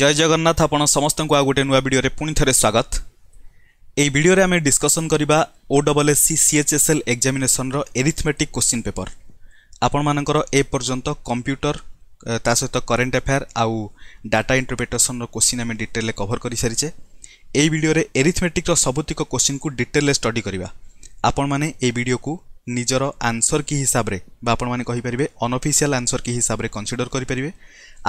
জয় জগন্নাথ আপনার সমস্ত আউ গোটে নূয়া ভিডিওরে পুঁ থে স্বাগত এই ভিডিওরে আমি ডিসকসন করা ও ডবল এস সি সিএচএসএল এক্সামিনেসনর এরিথমেটিক কোশ্চিন পেপর ଆପଣମାନଙ୍କର ଏ ପର୍ଯ୍ୟନ୍ତ କମ୍ପ୍ୟୁଟର ତା ସହିତ କରେଣ୍ଟ ଆଫେୟାର ଆଉ ଡାଟା ଇଣ୍ଟରପ୍ରିଟେସନର କୋଶ୍ଚିନ୍ ଆମେ ଡିଟେଲରେ କଭର୍ କରିସାରିଛେ ଏଇ ଭିଡ଼ିଓରେ ଏରିଥମେଟିକ୍ର ସବୁତିକ କୋଶ୍ଚିନ୍କୁ ଡିଟେଲରେ ଷ୍ଟଡ଼ି କରିବା ଆପଣମାନେ ଏଇ ଭିଡ଼ିଓକୁ ନିଜର ଆନ୍ସର୍ କି ହିସାବରେ ବା ଆପଣମାନେ କହିପାରିବେ ଅନଅଫିସିଆଲ୍ ଆନ୍ସର୍ କି ହିସାବରେ କନସିଡ଼ର କରିପାରିବେ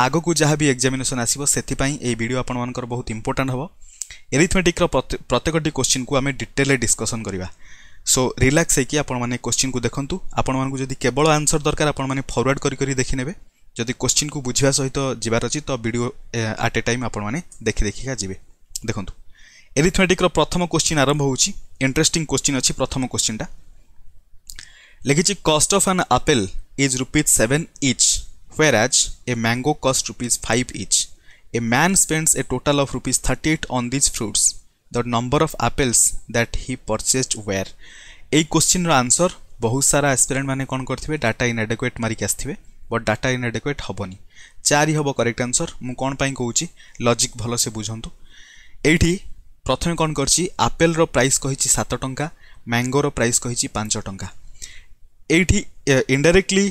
ଆଗକୁ ଯାହା ବି ଏକ୍ଜାମିନେସନ୍ ଆସିବ ସେଥିପାଇଁ ଏଇ ଭିଡ଼ିଓ ଆପଣମାନଙ୍କର ବହୁତ ଇମ୍ପୋର୍ଟାଣ୍ଟ ହେବ ଏରିଥମେଟିକ୍ର ପ୍ରତ୍ୟେକଟି କୋଶ୍ଚିନ୍କୁ ଆମେ ଡିଟେଲରେ ଡିସ୍କସନ୍ କରିବା ସୋ ରିଲାକ୍ସ ହେଇକି ଆପଣମାନେ କୋଶ୍ଚିନ୍କୁ ଦେଖନ୍ତୁ ଆପଣମାନଙ୍କୁ ଯଦି କେବଳ ଆନ୍ସର୍ ଦରକାର ଆପଣମାନେ ଫରୱାର୍ଡ଼ କରି କରି ଦେଖିନେବେ ଯଦି କୋଶ୍ଚିନ୍କୁ ବୁଝିବା ସହିତ ଯିବାର ଅଛି ତ ଭିଡ଼ିଓ ଆଟ୍ ଏ ଟାଇମ୍ ଆପଣମାନେ ଦେଖି ଦେଖିକା ଯିବେ ଦେଖନ୍ତୁ ଏରିଥମେଟିକ୍ର ପ୍ରଥମ କୋଶ୍ଚିନ୍ ଆରମ୍ଭ ହେଉଛି ଇଣ୍ଟରେଷ୍ଟିଂ କୋଶ୍ଚିନ୍ ଅଛି ପ୍ରଥମ କୋଶ୍ଚିନ୍ଟା ଲେଖିଛି cost of an apple is rupees seven each Whereas a mango costs rupees 5 each. A man spends a total of rupees 38 on these fruits. The number of apples that he purchased were. এই কোশ্চিন্র answer ବହୁତ ସାରା aspirant ମାନେ କ'ଣ କରିଥିବେ data ଇନ୍ଆଡେକ୍ୱେଟ୍ ମାରିକି ଆସିଥିବେ but data ଇନ୍ଆଡେକ୍ୱେଟ୍ ହେବନି ଚାରି ହେବ କରେକ୍ଟ ଆନ୍ସର୍ ମୁଁ କ'ଣ ପାଇଁ କହୁଛି ଲଜିକ୍ ଭଲସେ ବୁଝନ୍ତୁ ଏଇଠି ପ୍ରଥମେ କ'ଣ କରିଛି ଆପେଲ୍ର ପ୍ରାଇସ୍ କହିଛି ସାତ ଟଙ୍କା ମ୍ୟାଙ୍ଗୋର ପ୍ରାଇସ୍ କହିଛି ପାଞ୍ଚ ଟଙ୍କା ଏଇଠି ଇନ୍ଡାଇରେକ୍ଟଲି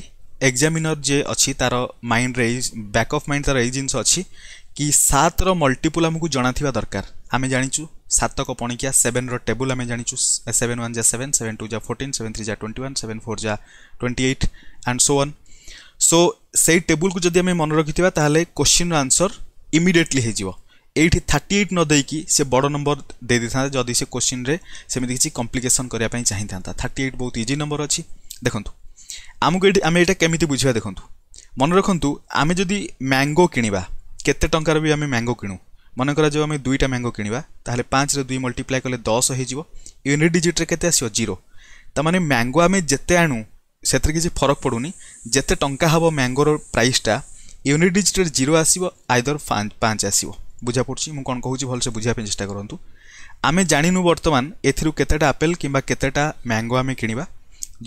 ଏକ୍ଜାମିନର ଯିଏ ଅଛି ତାର ମାଇଣ୍ଡରେ ଏଇ ବ୍ୟାକ୍ ଅଫ୍ ମାଇଣ୍ଡ ତାର ଏଇ ଜିନିଷ ଅଛି କି ସାତର ମଲ୍ଟିପୁଲ୍ ଆମକୁ ଜଣାଥିବା ଦରକାର ଆମେ ଜାଣିଛୁ ସାତ କପଣିକିଆ ସେଭେନ୍ର ଟେବୁଲ୍ ଆମେ ଜାଣିଛୁ ସେଭେନ୍ ୱାନ୍ ଜା ସେଭେନ୍ ସେଭେନ୍ ଟୁ ଜା ଫୋର୍ଟିନ୍ ସେଭେନ୍ ଥ୍ରୀ ଜା ଟ୍ୱେଣ୍ଟି ୱାନ୍ ସେଭେନ୍ ଫୋର୍ ଜା twenty eight and so on so ସେଇ ଟେବୁଲ୍କୁ ଯଦି ଆମେ ମନେ ରଖିଥିବା ତାହେଲେ କୋଶ୍ଚିନ୍ର ଆନ୍ସର୍ ଇମିଡ଼ିଏଟଲି ହେଇଯିବ ଏଇଠି ଥାର୍ଟି ଏଇଟ୍ ନ ଦେଇକି ସେ ବଡ଼ ନମ୍ବର ଦେଇ ଦେଇଥାନ୍ତା ଯଦି ସେ କୋଶ୍ଚିନ୍ରେ ସେମିତି କିଛି କମ୍ପ୍ଲିକେସନ୍ କରିବା ପାଇଁ ଚାହିଁଥାନ୍ତା ଥାର୍ଟି ଏଇଟ୍ ବହୁତ ଇଜି ନମ୍ବର ଅଛି ଦେଖନ୍ତୁ ଆମକୁ ଏଠି ଆମେ ଏଇଟା କେମିତି ବୁଝିବା ଦେଖନ୍ତୁ ମନେ ରଖନ୍ତୁ ଆମେ ଯଦି ମ୍ୟାଙ୍ଗୋ କିଣିବା କେତେ ଟଙ୍କାର ବି ଆମେ ମ୍ୟାଙ୍ଗୋ କିଣୁ ମନେ ଯେଉଁ ଆମେ ଦୁଇଟା ମ୍ୟାଙ୍ଗୋ କିଣିବା ତାହେଲେ ପାଞ୍ଚରେ ଦୁଇ ମଲ୍ଟିପ୍ଲାଏ କଲେ ଦଶ ହେଇଯିବ ୟୁନିଟ୍ ଡିଜିଟ୍ରେ କେତେ ଆସିବ ଜିରୋ ତାମାନେ ମ୍ୟାଙ୍ଗୋ ଆମେ ଯେତେ ଆଣୁ ସେଥିରେ କିଛି ଫରକ ପଡ଼ୁନି ଯେତେ ଟଙ୍କା ହେବ ମ୍ୟାଙ୍ଗୋର ପ୍ରାଇସ୍ଟା ୟୁନିଟ୍ ଡିଜିଟ୍ରେ ଜିରୋ ଆସିବ ଆଇଦର ପାଞ୍ଚ ଆସିବ ବୁଝା ପଡ଼ୁଛି ମୁଁ କ'ଣ କହୁଛି ଭଲସେ ବୁଝିବା ପାଇଁ ଚେଷ୍ଟା କରନ୍ତୁ ଆମେ ଜାଣିନୁ ବର୍ତ୍ତମାନ ଏଥିରୁ କେତେଟା ଆପେଲ୍ କିମ୍ବା କେତେଟା ମ୍ୟାଙ୍ଗୋ ଆମେ କିଣିବା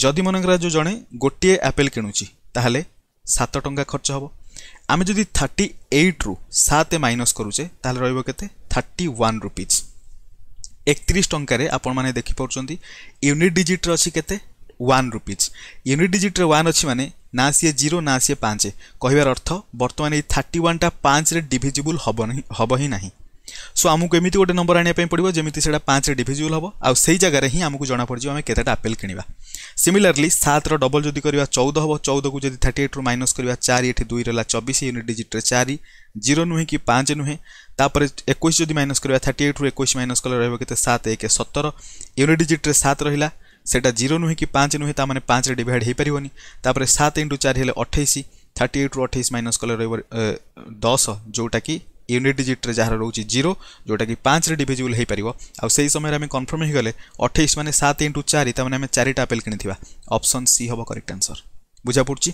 ଯଦି ମନେକରାଯାଉ ଜଣେ ଗୋଟିଏ ଆପେଲ୍ କିଣୁଛି ତାହେଲେ ସାତ ଟଙ୍କା ଖର୍ଚ୍ଚ ହେବ ଆମେ ଯଦି ଥାର୍ଟି ଏଇଟ୍ରୁ ସାତ ମାଇନସ୍ କରୁଛେ ତାହେଲେ ରହିବ କେତେ ଥାର୍ଟି ୱାନ୍ ରୁପିଜ୍ ଏକତିରିଶ ଟଙ୍କାରେ ଆପଣମାନେ ଦେଖିପାରୁଛନ୍ତି ୟୁନିଟ୍ ଡିଜିଟ୍ରେ ଅଛି କେତେ ୱାନ୍ ରୁପିଜ୍ ୟୁନିଟ୍ ଡିଜିଟ୍ରେ ୱାନ୍ ଅଛି ମାନେ ନା ସିଏ ଜିରୋ ନା ସିଏ ପାଞ୍ଚ କହିବାର ଅର୍ଥ ବର୍ତ୍ତମାନ ଏଇ ଥାର୍ଟି ୱାନ୍ଟା ପାଞ୍ଚରେ ଡିଭିଜିବୁଲ୍ ହେବ ନାହିଁ ହେବ ହିଁ ନାହିଁ ସୋ ଆମକୁ ଏମିତି ଗୋଟେ ନମ୍ବର ଆଣିବା ପାଇଁ ପଡ଼ିବ ଯେମିତି ସେଇଟା ପାଞ୍ଚରେ ଡିଭିଜିବୁଲ୍ ହେବ ଆଉ ସେଇ ଜାଗାରେ ହିଁ ଆମକୁ ଜଣାପଡ଼ିଯିବ ଆମେ କେତେଟା ଆପେଲ୍ କିଣିବା सिमिलरली सातर डबल जो करवा चौदह हम चौदह को जब थर्टी एट्रु माइनस करवा चार ये दुई रहा चबीस यूनिट डिजिट्रे चार जीरो नुहे कि पाँच नुहे एक माइनस करवा थर्टी एट्रु एक माइनस कले रहा सात एक सतर यूनिट डिजिट्रे सात रहा सेटा जीरो नुहे कि पाँच नुहे ताने पाँच डिवाइड हो पारे तापर सात इंटु चार अठाईस थर्ट एट्रु अठाई माइनस कले रस जोटा कि ୟୁନିଟ୍ ଡିଜିଟ୍ରେ ଯାହାର ରହୁଛି ଜିରୋ ଯେଉଁଟାକି ପାଞ୍ଚରେ ଡିଭିଜିବୁଲ୍ ହୋଇପାରିବ ଆଉ ସେହି ସମୟରେ ଆମେ କନଫର୍ମ ହୋଇଗଲେ ଅଠେଇଶ ମାନେ ସାତ ଇଣ୍ଟୁ ଚାରି ତାମାନେ ଆମେ ଚାରିଟା ଆପେଲ୍ କିଣିଥିବା ଅପସନ୍ ସି ହେବ କରେକ୍ଟ ଆନ୍ସର୍ বুঝা পড়ুছি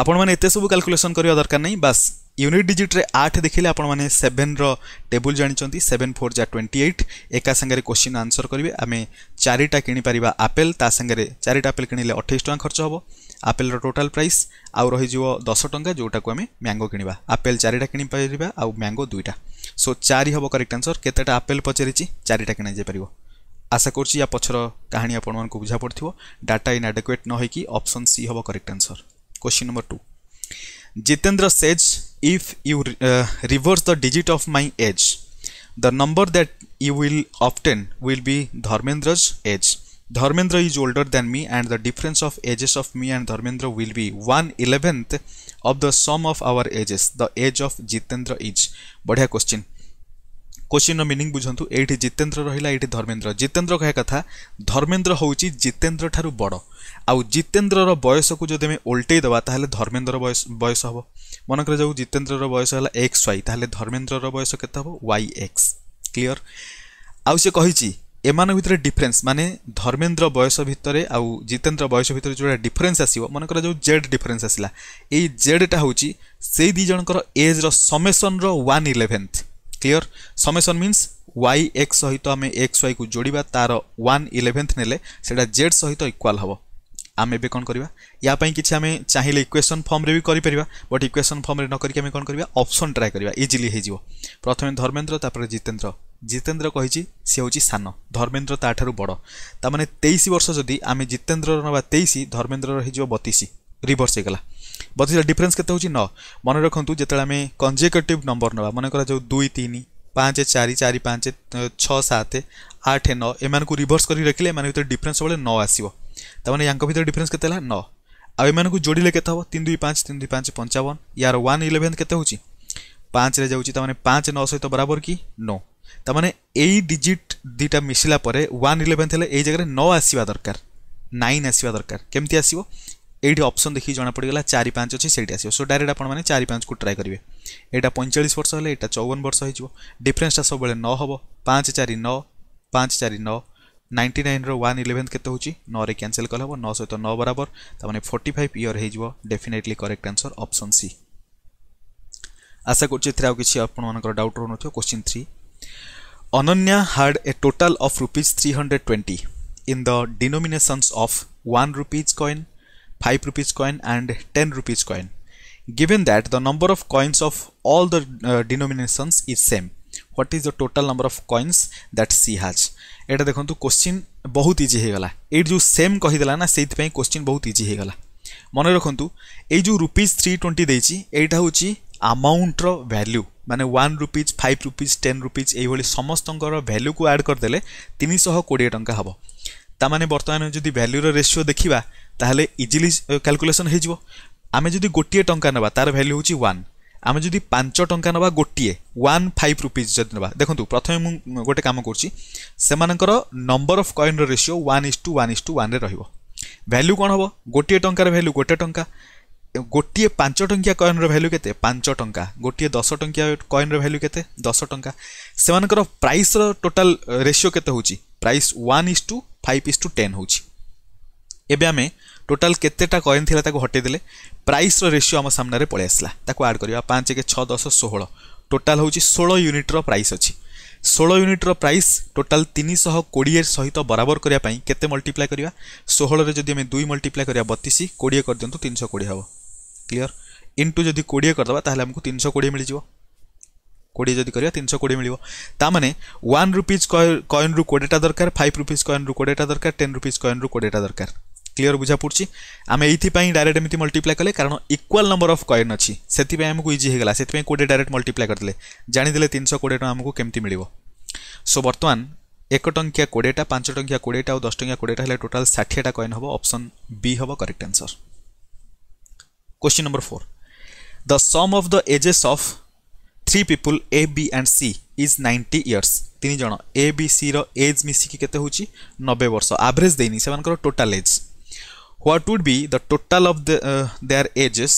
ଆପଣମାନେ ଏତେ ସବୁ କାଲକୁଲେସନ୍ କରିବା ଦରକାର ନାହିଁ ବାସ୍ ୟୁନିଟ୍ ଡିଜିଟ୍ରେ ଆଠ ଦେଖିଲେ ଆପଣମାନେ ସେଭେନ୍ର ଟେବୁଲ୍ ଜାଣିଛନ୍ତି ସେଭେନ୍ ଫୋର୍ ଯା ଟ୍ୱେଣ୍ଟି ଏଇଟ୍ ଏକା ସାଙ୍ଗରେ କୋଶ୍ଚିନ୍ ଆନ୍ସର୍ କରିବେ ଆମେ ଚାରିଟା କିଣିପାରିବା ଆପେଲ୍ ତା ସାଙ୍ଗରେ ଚାରିଟା ଆପେଲ୍ କିଣିଲେ ଅଠେଇଶ ଟଙ୍କା ଖର୍ଚ୍ଚ ହେବ ଆପେଲ୍ର ଟୋଟାଲ୍ ପ୍ରାଇସ୍ ଆଉ ରହିଯିବ ଦଶ ଟଙ୍କା ଯେଉଁଟାକୁ ଆମେ ମ୍ୟାଙ୍ଗୋ କିଣିବା ଆପେଲ୍ ଚାରିଟା କିଣିପାରିବା ଆଉ ମ୍ୟାଙ୍ଗୋ ଦୁଇଟା ସୋ ଚାରି ହେବ କରେକ୍ଟ ଆନ୍ସର୍ କେତେଟା ଆପେଲ୍ ପଚାରିଛି ଚାରିଟା କିଣାଯାଇପାରିବ आशा कर पक्षर कहानी आप बुझा पड़ थो डाटा इन आडेक्ट न होपसन सी हम correct answer question number two Jitendra says if you reverse the digit of my age the number that you will obtain will be Dharmendra's age Dharmendra is older than me and the difference of ages of me and Dharmendra will be one eleventh of the sum of our ages the age of Jitendra is बढ़िया question কোশ্চিন্র meaning বুঝন্তু এইটি জিতেন্দ্র রহিলা এইটি ধর্মেন্দ্র জিতেন্দ্র কহা কথা ধর্মেন্দ্র হচ্ছে জিতেন্দ্র ঠারু বড় আউ জিতেন্দ্রর বয়সকু যদি আমি ওল্টাই দেওয়া তাহলে ধর্মেন্দ্র বয়স বয়স হব মনকর যাও জিতেন্দ্রর বয়স হল এক্স ওয়াই তাহলে ধর্মেন্দ্রর বয়স কেতে হব ওয়াই এক্স ক্লিয়র আউ সে কহিছি এমান ভিতরে ডিফরেন্স মানে ধর্মেন্দ্র বয়স ভিতরে আউ জিতেন্দ্র বয়স ভিতরে যেটা ডিফরেন্স আসব মনকর যে জেড ডিফরেন্স আসলা এই জেডটা হচ্ছে সেই দুই জনকর এজ্র সমেসনর one eleventh clear summation मीनस Y X सहित आम एक्स वाई को जोड़ा तार वन इलेवेन्थ नेटा जेड सहित इक्वाल हम आम ए कौन करवा यापाई कि आम चाहिए इक्वेसन फर्म्रे भी करा बट इक्वेसन फर्म न करके आम कौन करवा ऑप्शन ट्राए करवा इजिली हो प्रथम धर्मेन्द्र तापर जितेन्द्र ଜିତେନ୍ଦ୍ର କହିଛି ସେ ହେଉଛି ସାନ ଧର୍ମେନ୍ଦ୍ର ତା'ଠାରୁ ବଡ଼ ତା'ମାନେ ତେଇଶ ବର୍ଷ ଯଦି ଆମେ ଜିତେନ୍ଦ୍ରର ନେବା ତେଇଶ ଧର୍ମେନ୍ଦ୍ରର ହେଇଯିବ ବତିଶ ରିଭର୍ସ बतीस डिफरेन्स के न मन रखु जो आम कंजेकट नंबर ना मन कर दुई तीन पाँच चार चार पाँच छः सात आठ नौ एम को रिभर्स कर रखिले एम भर डिफरेन्स बेले न आसने या भर डिफरेन्स के न आम को जोड़े के दुई पाँच तीन दुई पाँच पंचावन यार वन इलेवेन के पाँच जाने पाँच नौ सहित बराबर कि नो तमें यजिट दुटा मिसला वन इलेवेन्थ जगह न आसवा दरकार नाइन आसवा दरकार केमती आसो एटी अप्सन देखि जना पडिडिगला चार पाँच अहिले सही डाइर आप चारि पाँचको ट्राई कि एउटा पैँचालिस वर्ष होला एउटा चौवन वर्ष हुन्छ डिफरेन्सटा सबैले नहे 5 चारि 9, पाँच चारि नाइन्टिन नाइन र वान् इलेभेन केत हौ न क्यानसेल् हे न सहित न बराबर त मैले फोर्टी फाइभ इयर रहे definitely correct answer option C आशा एउटा अपर डाउट रह question three Ananya had a total of rupees three in the denomination of one rupees coin 5 rupees coin and 10 rupees coin given that the number of coins of all the uh, denominations is same what is the total number of coins that c has এটা দেখন্তু question বহুত easy হয়েগলা এই যে same কহিদেলা না সেইপাই question বহুত easy হয়েগলা মনে রাখন্তু এই যে rupees three twenty দিয়েছি এইটা হচ্ছে আমাউন্টর ভ্যালু মানে one rupees five rupees ten rupees এইভাবে সমস্তর ভ্যালুকু আড করেদেলে তিনশহ কোড়িয়ে টঙ্কা হব তা মানে বর্তমানে যদি ভ্যালুর রেসিও দেখা ତାହେଲେ ଇଜିଲି କ୍ୟାଲକୁଲେସନ୍ ହେଇଯିବ ଆମେ ଯଦି ଗୋଟିଏ ଟଙ୍କା ନେବା ତା'ର ଭ୍ୟାଲ୍ୟୁ ହେଉଛି ୱାନ୍ ଆମେ ଯଦି ପାଞ୍ଚ ଟଙ୍କା ନେବା ଗୋଟିଏ ୱାନ୍ ଫାଇଭ୍ ରୁପିଜ୍ ଯଦି ନେବା ଦେଖନ୍ତୁ ପ୍ରଥମେ ମୁଁ ଗୋଟେ କାମ କରୁଛି ସେମାନଙ୍କର number of କଏନ୍ର ratio one is to one is to ୱାନ୍ରେ ରହିବ ଭ୍ୟାଲ୍ୟୁ କ'ଣ ହେବ ଗୋଟିଏ ଟଙ୍କାର ଭ୍ୟାଲ୍ୟୁ ଗୋଟେ ଟଙ୍କା ଗୋଟିଏ ପାଞ୍ଚ ଟଙ୍କିଆ କଏନ୍ର ଭ୍ୟାଲ୍ୟୁ କେତେ ପାଞ୍ଚ ଟଙ୍କା ଗୋଟିଏ ଦଶ ଟଙ୍କିଆ କଏନ୍ର ଭ୍ୟାଲ୍ୟୁ କେତେ ଦଶ ଟଙ୍କା ସେମାନଙ୍କର ପ୍ରାଇସ୍ର ଟୋଟାଲ୍ ରେସିଓ କେତେ ହେଉଛି price one is to five is to ten ହେଉଛି এবে আমি টোটাল কেতেটা কয়েন লা তাকে হটাই দেলে প্রাইসর রেসিও আমার সামনে পড়ে আসলা তাকে আড করা পাঁচ এক ছ দশ ষোহল টোটাল হচ্ছে ষোল ইউনিট্র প্রাইস অছি ষোল ইউনিট্র প্রাইস টোটাল তিনশহ কোড়িয়ে সহিত বরাবর করা কেতে মল্টিপ্লাই করা ষোহলের যদি আমি দুই মল্টিপ্লাই করা বতিশ কোড়িয়ে করে দিও তিনশো কোড়িয়ে হব ক্লিয়ার ইন্টু যদি কোড়িয়ে করেদেবা তাহলে আমি তিনশো কোড়িয়ে মিলিযোগ কোড়িয়ে যদি করা তিনশো কোড়িয়ে মিলব তা মানে ওয়ান রুপিজ কয়েন রু কোড়িয়েটা দরকার ফাইভ রুপিজ কয়েন রু কোড়িয়েটা দরকার টেন রুপিজ কয়েন রু কোড়িয়েটা দরকার ক্লিयर বুঝা পড়ুছি আমি এইপাই ডাইরেক্ট এমনি মল্টিপ্লাই কলে কারণ ইকুয়াল নম্বর অফ কয়েন অছি সেই আমি ইজি হয়ে গেল সেই কোটি ডাইরেক্ট মল্টিপ্লাই করে জাঁদেলে তিনশো কোড়িয়ে টাকা আমি কেমি মিলব সো বর্তমান এক টঙ্কিয়া কোড়িয়েটা পাঁচ টঙ্কিয়া কোড়িয়েটা ও দশ টঙ্কিয়া কোড়িয়েটা হলে টোটাল ষাঠিয়েটা কয়েন হব অপশন বি হব correct answer question number four the sum of the ages of three people A B and C is ninety years তিন জন এ বি সি র এজ মিশিকি কেতে হচ্ছে নবে বর্ষ আভরেজ দেইনি সেমানকর total age what would be the total of the, uh, their ages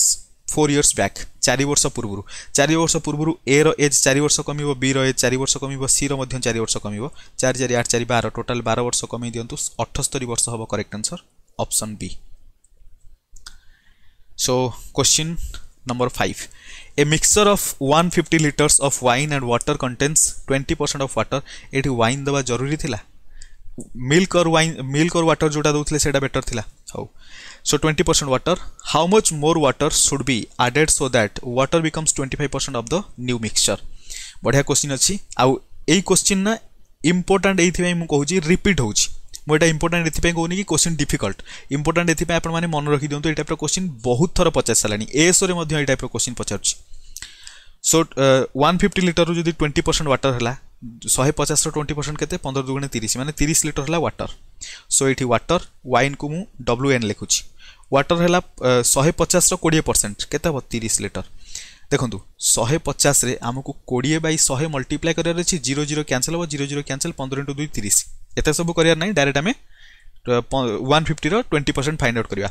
4 years back 4 ବର୍ଷ ପୂର୍ବରୁ 4 ବର୍ଷ ପୂର୍ବରୁ ଏ ର ଏଜ୍ 4 ବର୍ଷ କମିବ ବି ର ଏଜ୍ 4 ବର୍ଷ କମିବ ସି ର ମଧ୍ୟ 4 ବର୍ଷ କମିବ 4 4 8 4 12 ଟୋଟାଲ 12 ବର୍ଷ କମେଇ ଦିଅନ୍ତୁ 78 ବର୍ଷ ହେବ correct answer option B so question number 5 a mixture of 150 liters of wine and water contains 20% of water ଏଠି ୱାଇନ୍ ଦେବା ଜରୁରୀ ଥିଲା milk or wine milk or water ଯେଉଁଟା ଦେଉଥିଲେ ସେଇଟା ବେଟର୍ ଥିଲା how so 20% water how much more water should be added so that water becomes 25% of the new mixture बढ़िया question अच्छी आउ यही क्वेश्चन ना इम्पोर्टाट ये मुझे रिपीट हो मुझे ये कहूनी कि क्वेश्चन डिफिकल्ट इम्पोर्टाट ये आप मन रखी दिखाँ टाइप्र क्वेश्चन बहुत थर पचार सारे एसरे ये टाइप्र क्वेश्चन पचार सो वन फिफ्टी लिटर जो ट्वेंटी परसेंट व्टर है शहे पचास ट्वेंटी परसेंट के पंद्रह दुगुणे तीस मैंने तीस लिटर है व्टर सो ये व्टर वाइन को मुझ डब्ल्यू एन लिखुची व्टर है शहे पचास रोड़े परसेंट के तीस लिटर ଦେଖନ୍ତୁ ଶହେ ପଚାଶରେ ଆମକୁ କୋଡ଼ିଏ ବାଇ ଶହେ ମଲ୍ଟିପ୍ଲାଏ କରିବାର ଅଛି ଜିରୋ ଜିରୋ କ୍ୟାନସଲ୍ ହେବ ଜିରୋ ଜିରୋ କ୍ୟାନସଲ୍ ପନ୍ଦର ଇଣ୍ଟୁ ଦୁଇ ତିରିଶ ଏତେ ସବୁ କରିବାର ନାହିଁ ଡାଇରେକ୍ଟ ଆମେ ୱାନ୍ ଫିଫ୍ଟିର ଟ୍ୱେଣ୍ଟି ପରସେଣ୍ଟ ଫାଇଣ୍ଡ ଆଉଟ୍ କରିବା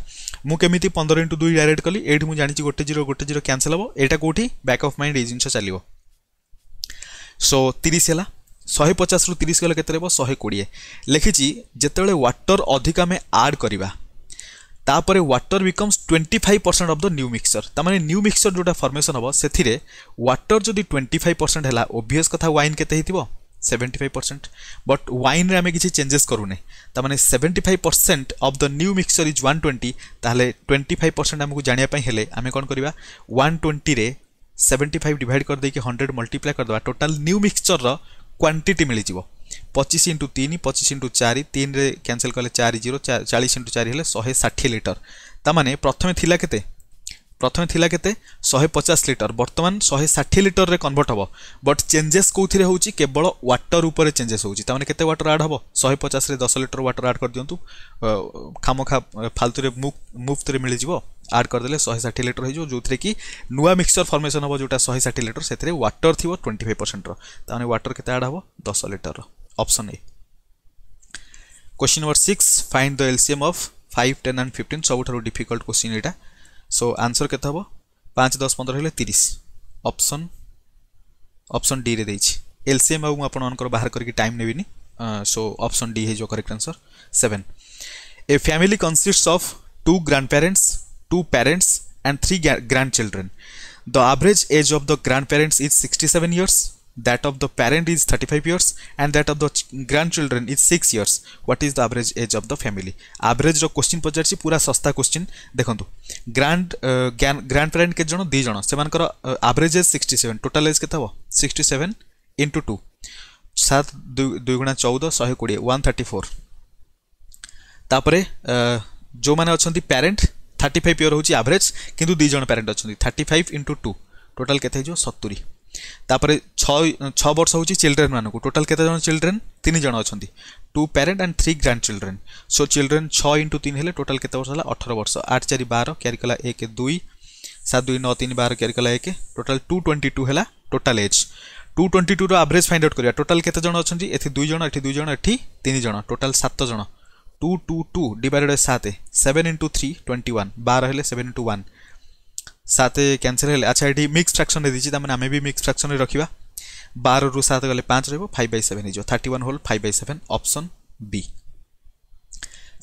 ମୁଁ କେମିତି ପନ୍ଦର ଇଣ୍ଟୁ ଦୁଇ ଡାଇରେକ୍ଟ କଲି ଏଇଠି ମୁଁ ଜାଣିଛି ଗୋଟେ ଜିରୋ ଗୋଟେ ଜିରୋ କ୍ୟାନସଲ୍ ହେବ ଏଇଟା କେଉଁଠି ବ୍ୟାକ୍ ଅଫ୍ ମାଇଣ୍ଡ ଏଇ ଜିନିଷ ଚାଲିବ ସୋ ତିରିଶ ହେଲା ଶହେ ପଚାଶରୁ ତିରିଶ ଗଲେ କେତେ ରହିବ ଶହେ କୋଡ଼ିଏ ଲେଖିଛି ଯେତେବେଳେ ୱାଟର ଅଧିକ ଆମେ ଆଡ଼୍ କରିବା ତାପରେ water becomes twenty five percent of the new mixture ତାମାନେ ନ୍ୟୁ ମିକ୍ସଚର ଯେଉଁଟା ଫର୍ମେସନ୍ ହେବ ସେଥିରେ ୱାଟର ଯଦି ଟ୍ୱେଣ୍ଟି ଫାଇଭ୍ ପରସେଣ୍ଟ ହେଲା ଓଭିୟସ୍ କଥା ୱାଇନ୍ କେତେ ହେଇଥିବ ସେଭେଣ୍ଟି ଫାଇଭ୍ ପରସେଣ୍ଟ ବଟ୍ ୱାଇନ୍ରେ ଆମେ କିଛି ଚେଞ୍ଜେସ୍ କରୁନେ ତାମାନେ seventy five percent of the new mixture is one twenty ତାହେଲେ ଟ୍ୱେଣ୍ଟି ଫାଇଭ୍ ପରସେଣ୍ଟ ଆମକୁ ଜାଣିବା ପାଇଁ ହେଲେ ଆମେ କ'ଣ କରିବା ୱାନ୍ ଟ୍ୱେଣ୍ଟିରେ ସେଭେଣ୍ଟି ଫାଇଭ୍ ଡିଭାଇଡ଼ କରିଦେଇକି ହଣ୍ଡ୍ରେଡ଼ ମଲ୍ଟିପ୍ଲାଏ କରିଦେବା ଟୋଟାଲ୍ ନ୍ୟୁ ମିକ୍ସଚରର क्वांटिटी मिल जाव पचिश इंटू तीन पचिश इंटु चार तीन कैनसल कले चार जीरो चालीस इंटु चार शहे षाठी लिटर ताने प्रथम थी के প্রথমে লা কেতে শহে পচাশ লিটর বর্তমান শহে ষাঠিয়ে লিটরের কনভর্ট হব বট চেঞ্জেস কোথায় হচ্ছে কেবল ওয়াটর উপরে চেঞ্জেস হচ্ছে তার মানে কেতে ওয়াটর আড হব শহে পচাশে দশ লিটর ওয়াটর আড করে দিও খামখা ফালতুরে মুফতরে মিলিযোগ আড করেদেলে শহে ষাঠিয়ে লিটর হয়ে যে কি নূয়া মিক্সচর ফর্মেসন হব যেটা শহে ষাঠিয়ে লিটর সেতরে ওয়াটর থিব টোয়েন্টি ফাইভ পরসেন্টর তার মানে ওয়াটর কেতে আড হব দশ liter option A question number six find the LCM of five ten and fifteen সবুঠার difficult question এটা সো আনসর কেতে হব পাঁচ দশ পনেরো হলে তিরিশ অপসন অপসন ডি রে দিয়েছি এলসিএম আউ আপনার বাহার করি টাইম নেবিনি সো অপসন ডি হয়ে correct answer seven a family consists of two grandparents two parents and three grandchildren the average age of the grandparents is sixty seven years that of the parent is 35 years and that of the grandchildren is 6 years what is the average age of the family average ର question ପଚାରିଛି pura sasta question dekhantu grand uh, grand parent jano ଜଣ ଦୁଇ ଜଣ uh, average age 67 total age କେତେ ହେବ 67 into 2 7 2 2 ଚଉଦ ଶହେ କୋଡ଼ିଏ ୱାନ୍ ଥାର୍ଟି ଫୋର୍ ତାପରେ ଯେଉଁମାନେ ଅଛନ୍ତି ପ୍ୟାରେଣ୍ଟ ଥାର୍ଟି ଫାଇଭ୍ ଇୟର୍ ହେଉଛି ଆଭରେଜ୍ କିନ୍ତୁ ଦୁଇ ଜଣ ପ୍ୟାରେଣ୍ଟ ଅଛନ୍ତି thirty five into two total କେତେ ତାପରେ ଛଅ ଛଅ ବର୍ଷ ହେଉଛି ଚିଲଡ୍ରେନ୍ ମାନଙ୍କୁ ଟୋଟାଲ୍ କେତେ ଜଣ ଚିଲଡ୍ରେନ୍ ତିନି ଜଣ ଅଛନ୍ତି two parent and three grand children so children ଛଅ ଇଣ୍ଟୁ ତିନି ହେଲେ ଟୋଟାଲ୍ କେତେ ବର୍ଷ ହେଲା ଅଠର ବର୍ଷ ଆଠ ଚାରି ବାର କ୍ୟାରି କଲା ଏକ ଦୁଇ ସାତ ଦୁଇ ନଅ ତିନି ବାର କ୍ୟାରି କଲା ଏକ ଟୋଟାଲ୍ ଟୁ ଟ୍ୱେଣ୍ଟି ଟୁ ହେଲା ଟୋଟାଲ୍ ଏଜ୍ টু টোয়েন্টি টুর আভরেজ ফাইন্ড আউট করা টোটাল কেতে জন অনেক এটি দুই জন এটি দুই জন এটি তিন জন টোটাল সাত জন two two two divided by সাত seven into three twenty one বার হলে সেভেন ইন্টু ওয়ান সাত ক্যানসেল হলে আচ্ছা এটি মিক্স ফ্রাকশন দিয়েছি তার মানে আমি বি মিক্স ফ্রাকশন রাখবা বার রু সাত গেলে পাঁচ রহব ফাইভ বাই সেভেন হয়ে thirty one whole five by seven option B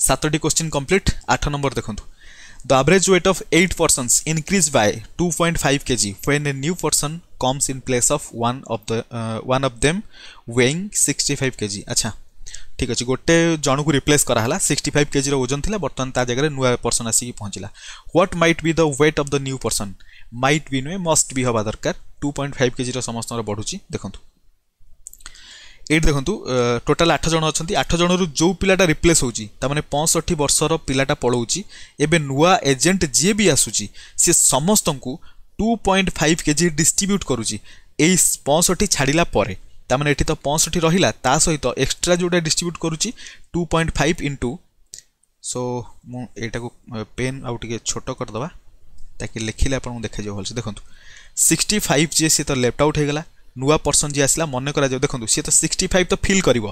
সাতটি কোশ্চিন কমপ্লিট আঠ নম্বর দেখুন the average weight of eight persons increase by two point five kg when a new person comes in place of one of the one of them weighing sixty five kg আচ্ছা ঠিক আছে গোটে জনকু replace করা হল sixty five কেজির ওজন লা বর্তমান তা জায়গায় নূয়া পর্সন আসিকি পৌঁছলা what might be the weight of the new person might be নুহে must be হওয়া দরকার টু পয়েন্ট ফাইভ কেজির সমস্ত বড়ুচি দেখুন ଏଇଠି ଦେଖନ୍ତୁ ଟୋଟାଲ୍ ଆଠ ଜଣ ଅଛନ୍ତି ଆଠ ଜଣରୁ ଯେଉଁ ପିଲାଟା ରିପ୍ଲେସ୍ ହେଉଛି ତାମାନେ ପଞ୍ଚଷଠି ବର୍ଷର ପିଲାଟା ପଳାଉଛି ଏବେ ନୂଆ ଏଜେଣ୍ଟ ଯିଏ ବି ଆସୁଛି ସିଏ ସମସ୍ତଙ୍କୁ two point five kg distribute କରୁଛି ଏଇ ପଞ୍ଚଷଠି ଛାଡ଼ିଲା ପରେ ତାମାନେ ଏଠି ତ ପଞ୍ଚଷଠି ରହିଲା ତା ସହିତ ଏକ୍ସଟ୍ରା ଯେଉଁଟା ଡିଷ୍ଟ୍ରିବ୍ୟୁଟ୍ କରୁଛି two point five into so ମୁଁ ଏଇଟାକୁ ପେନ୍ ଆଉ ଟିକେ ଛୋଟ କରିଦେବା ତାକି ଲେଖିଲେ ଆପଣଙ୍କୁ ଦେଖାଯିବ ଭଲସେ ଦେଖନ୍ତୁ ସିକ୍ସଟି ଫାଇଭ୍ ଯିଏ ସିଏ ତ ଲେଫ୍ଟ ଆଉଟ୍ ହେଇଗଲା ନୂଆ ପର୍ସନ୍ ଯିଏ ଆସିଲା ମନେ କରାଯାଉ ଦେଖନ୍ତୁ ସିଏ ତ ସିକ୍ସଟି ଫାଇଭ୍ ତ ଫିଲ୍ କରିବ